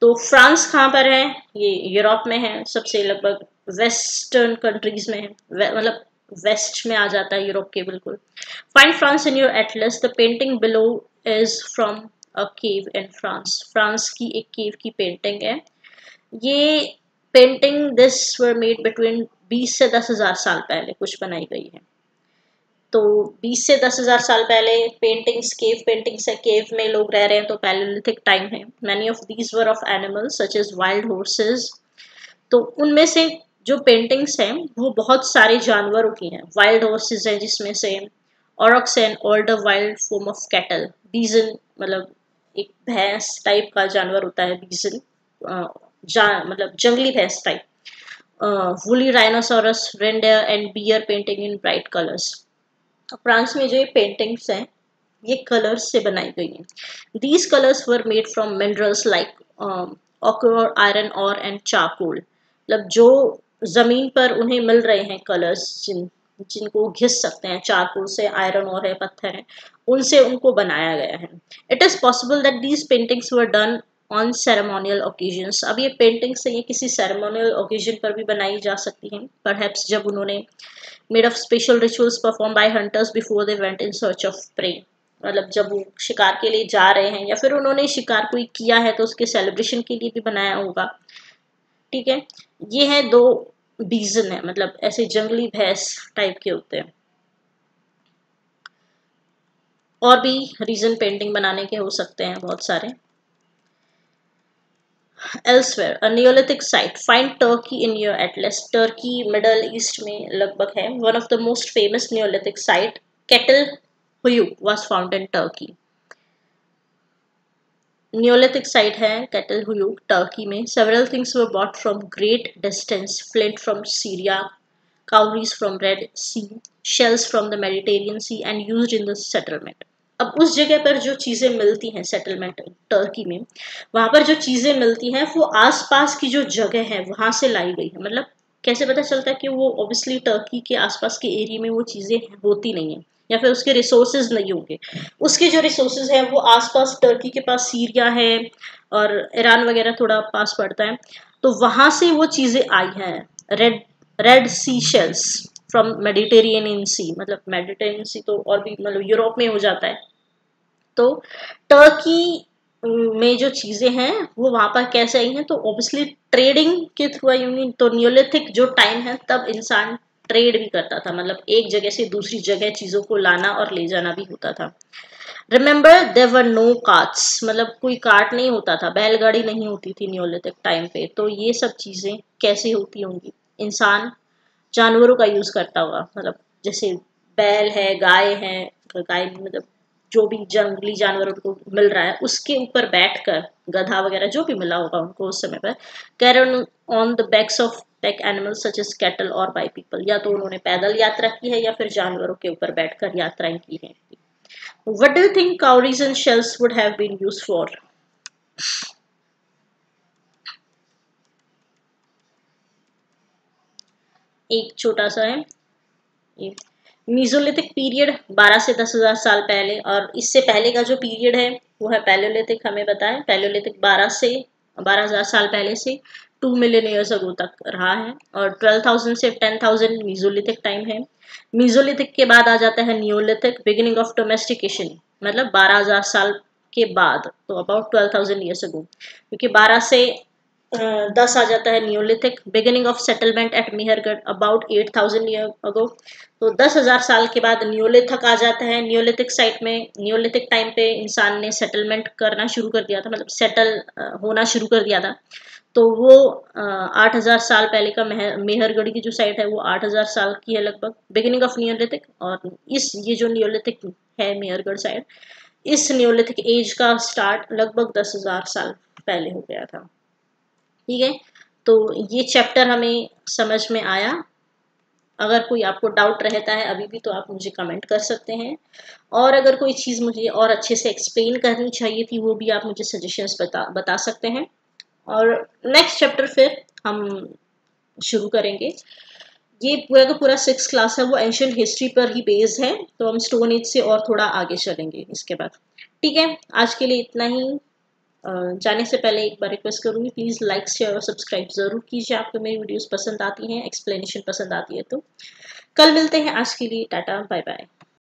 तो फ्रांस कहाँ पर है? ये यूरोप में है, सबसे लगभग वेस्टर्न कंट्रीज़ में है। मतलब वेस्ट में आ जाता है यूरोप के। बिल्कुल find France in your atlas the painting below is from a cave in France France की एक केव की पेंटिंग है। ये painting this were made between 20 से दस हज़ार साल पहले, कुछ बनाई गई है। तो 20 से दस हज़ार साल पहले पेंटिंग्स केव पेंटिंग्स है। केव में लोग रह रहे हैं तो पैलियोलिथिक टाइम है। Many of these were of animals such as wild horses तो उनमें से जो पेंटिंग्स हैं, वो बहुत सारे जानवरों की हैं। वाइल्ड हॉर्सेस हैं जिसमें से aurochs and older wild form of cattle bison मतलब एक भैंस टाइप का जानवर होता है बीजन मतलब जंगली भैंस type woolly rhinoceros reindeer and bear painting in bright colours France में जो ये पेंटिंग्स हैं, ये कलर्स से बनाई गई हैं. These colours were made from minerals like ochre iron और एंड चारकोल मतलब जो ज़मीन पर उन्हें मिल रहे हैं कलर्स जिन, जिनको घिस सकते हैं चारकोल से आयरन और है, पत्थर है, उनसे उनको बनाया गया है. It is possible that these paintings were done on ceremonial occasions अब ये पेंटिंग से ये किसी सेरेमोनियल ओकेजन पर भी बनाई जा सकती हैं। पर जब उन्होंने made of special rituals perform by hunters before they went in search of prey मतलब जब वो शिकार के लिए जा रहे हैं या फिर उन्होंने शिकार कोई किया है तो उसके सेलिब्रेशन के लिए भी बनाया होगा। ठीक है? ये है दो बीजन है मतलब ऐसे जंगली भैंस टाइप के होते हैं। और भी रीजन पेंटिंग बनाने के हो सकते हैं बहुत सारे। elsewhere a neolithic site find turkey in your atlas turkey middle east में लगभग है one of the most famous neolithic site kettle huyuk was found in turkey neolithic site है kettle huyuk turkey में several things were bought from great distance flint from syria cowries from red sea shells from the mediterranean sea and used in the settlement अब उस जगह पर जो चीज़ें मिलती हैं सेटलमेंट टर्की में, वहाँ पर जो चीज़ें मिलती हैं, वो आसपास की जो जगह है, वहाँ से लाई गई है। मतलब कैसे पता चलता है कि वो ऑब्वियसली टर्की के आसपास के एरिया में वो चीज़ें होती नहीं है, या फिर उसके रिसोर्सेज नहीं होंगे। उसके जो रिसोर्सेज है, वो आसपास टर्की के पास सीरिया है और ईरान वगैरह थोड़ा पास पड़ता है तो वहाँ से वो चीज़ें आई हैं। Red red sea shells from Mediterranean sea मतलब मेडिटेरियन सी तो और भी मतलब यूरोप में हो जाता है। तो टर्की में जो चीज़ें हैं, वो वहाँ पर कैसे आई हैं तो ऑब्वियसली ट्रेडिंग के थ्रू आई होंगी। तो न्योलिथिक जो टाइम है, तब इंसान ट्रेड भी करता था। मतलब एक जगह से दूसरी जगह चीज़ों को लाना और ले जाना भी होता था। रिमेंबर देवर नो कार्ट्स मतलब कोई कार्ट नहीं होता था। बैलगाड़ी नहीं होती थी न्योलिथिक टाइम पे। तो ये सब चीज़ें कैसे होती होंगी? इंसान जानवरों का यूज़ करता होगा। मतलब जैसे बैल है, गाय है, गाय मतलब जो भी जंगली जानवर उनको मिल रहा है, उसके ऊपर बैठकर गधा वगैरह जो भी मिला होगा उनको उस समय पर, carried on the backs of pack animal such as cattle और बाई पीपल या तो उन्होंने पैदल यात्रा की है या फिर जानवरों के ऊपर बैठकर यात्राएँ की हैं। What do think cowries and shells would have been use for एक छोटा सा है। मीजोलिथिक पीरियड 12 से दस हज़ार साल पहले और इससे पहले का जो पीरियड है वो है पैलोलिथिक हमें पता है। पैलोलिथिक 12 से बारह हज़ार साल पहले से टू मिलियन ईयर्स अगो तक रहा है और 12,000 से 10,000 मीजोलिथिक टाइम है। मीजोलिथिक के बाद आ जाता है न्यूलिथिक बिगिनिंग ऑफ़ डोमेस्टिकेशन मतलब 12,000 साल के बाद तो अबाउट 12,000 ईयर्स अगो क्योंकि 12 से दस आ जाता है neolithic beginning of settlement at Mehrgarh about eight thousand year ago तो दस हज़ार साल के बाद न्यूलिथिक आ जाता है। न्यूलिथिक साइट में न्यूलिथिक टाइम पे इंसान ने सेटलमेंट करना शुरू कर दिया था मतलब सेटल होना शुरू कर दिया था। तो वो आठ हज़ार साल पहले का मेहरगढ़ की जो साइट है, वो आठ हज़ार साल की है लगभग। बिगिनिंग ऑफ़ न्यूलिथिक और इस, ये जो न्यूलिथिक है मेहरगढ़ साइड इस न्यूलिथिक एज का स्टार्ट लगभग दस हज़ार साल पहले हो गया था। ठीक है? तो ये चैप्टर हमें समझ में आया। अगर कोई आपको डाउट रहता है अभी भी तो आप मुझे कमेंट कर सकते हैं। और अगर कोई चीज़ मुझे और अच्छे से एक्सप्लेन करनी चाहिए थी, वो भी आप मुझे सजेशंस बता बता सकते हैं। और नेक्स्ट चैप्टर फिर हम शुरू करेंगे। ये पूरा का पूरा सिक्स क्लास है, वो एंशियंट हिस्ट्री पर ही बेस है। तो हम स्टोन एज से और थोड़ा आगे चलेंगे इसके बाद। ठीक है? आज के लिए इतना ही। जाने से पहले एक बार रिक्वेस्ट करूँगी प्लीज़ लाइक शेयर और सब्सक्राइब ज़रूर कीजिए। आपको मेरी वीडियोस पसंद आती हैं एक्सप्लेनेशन पसंद आती है तो। कल मिलते हैं, आज के लिए टाटा बाय बाय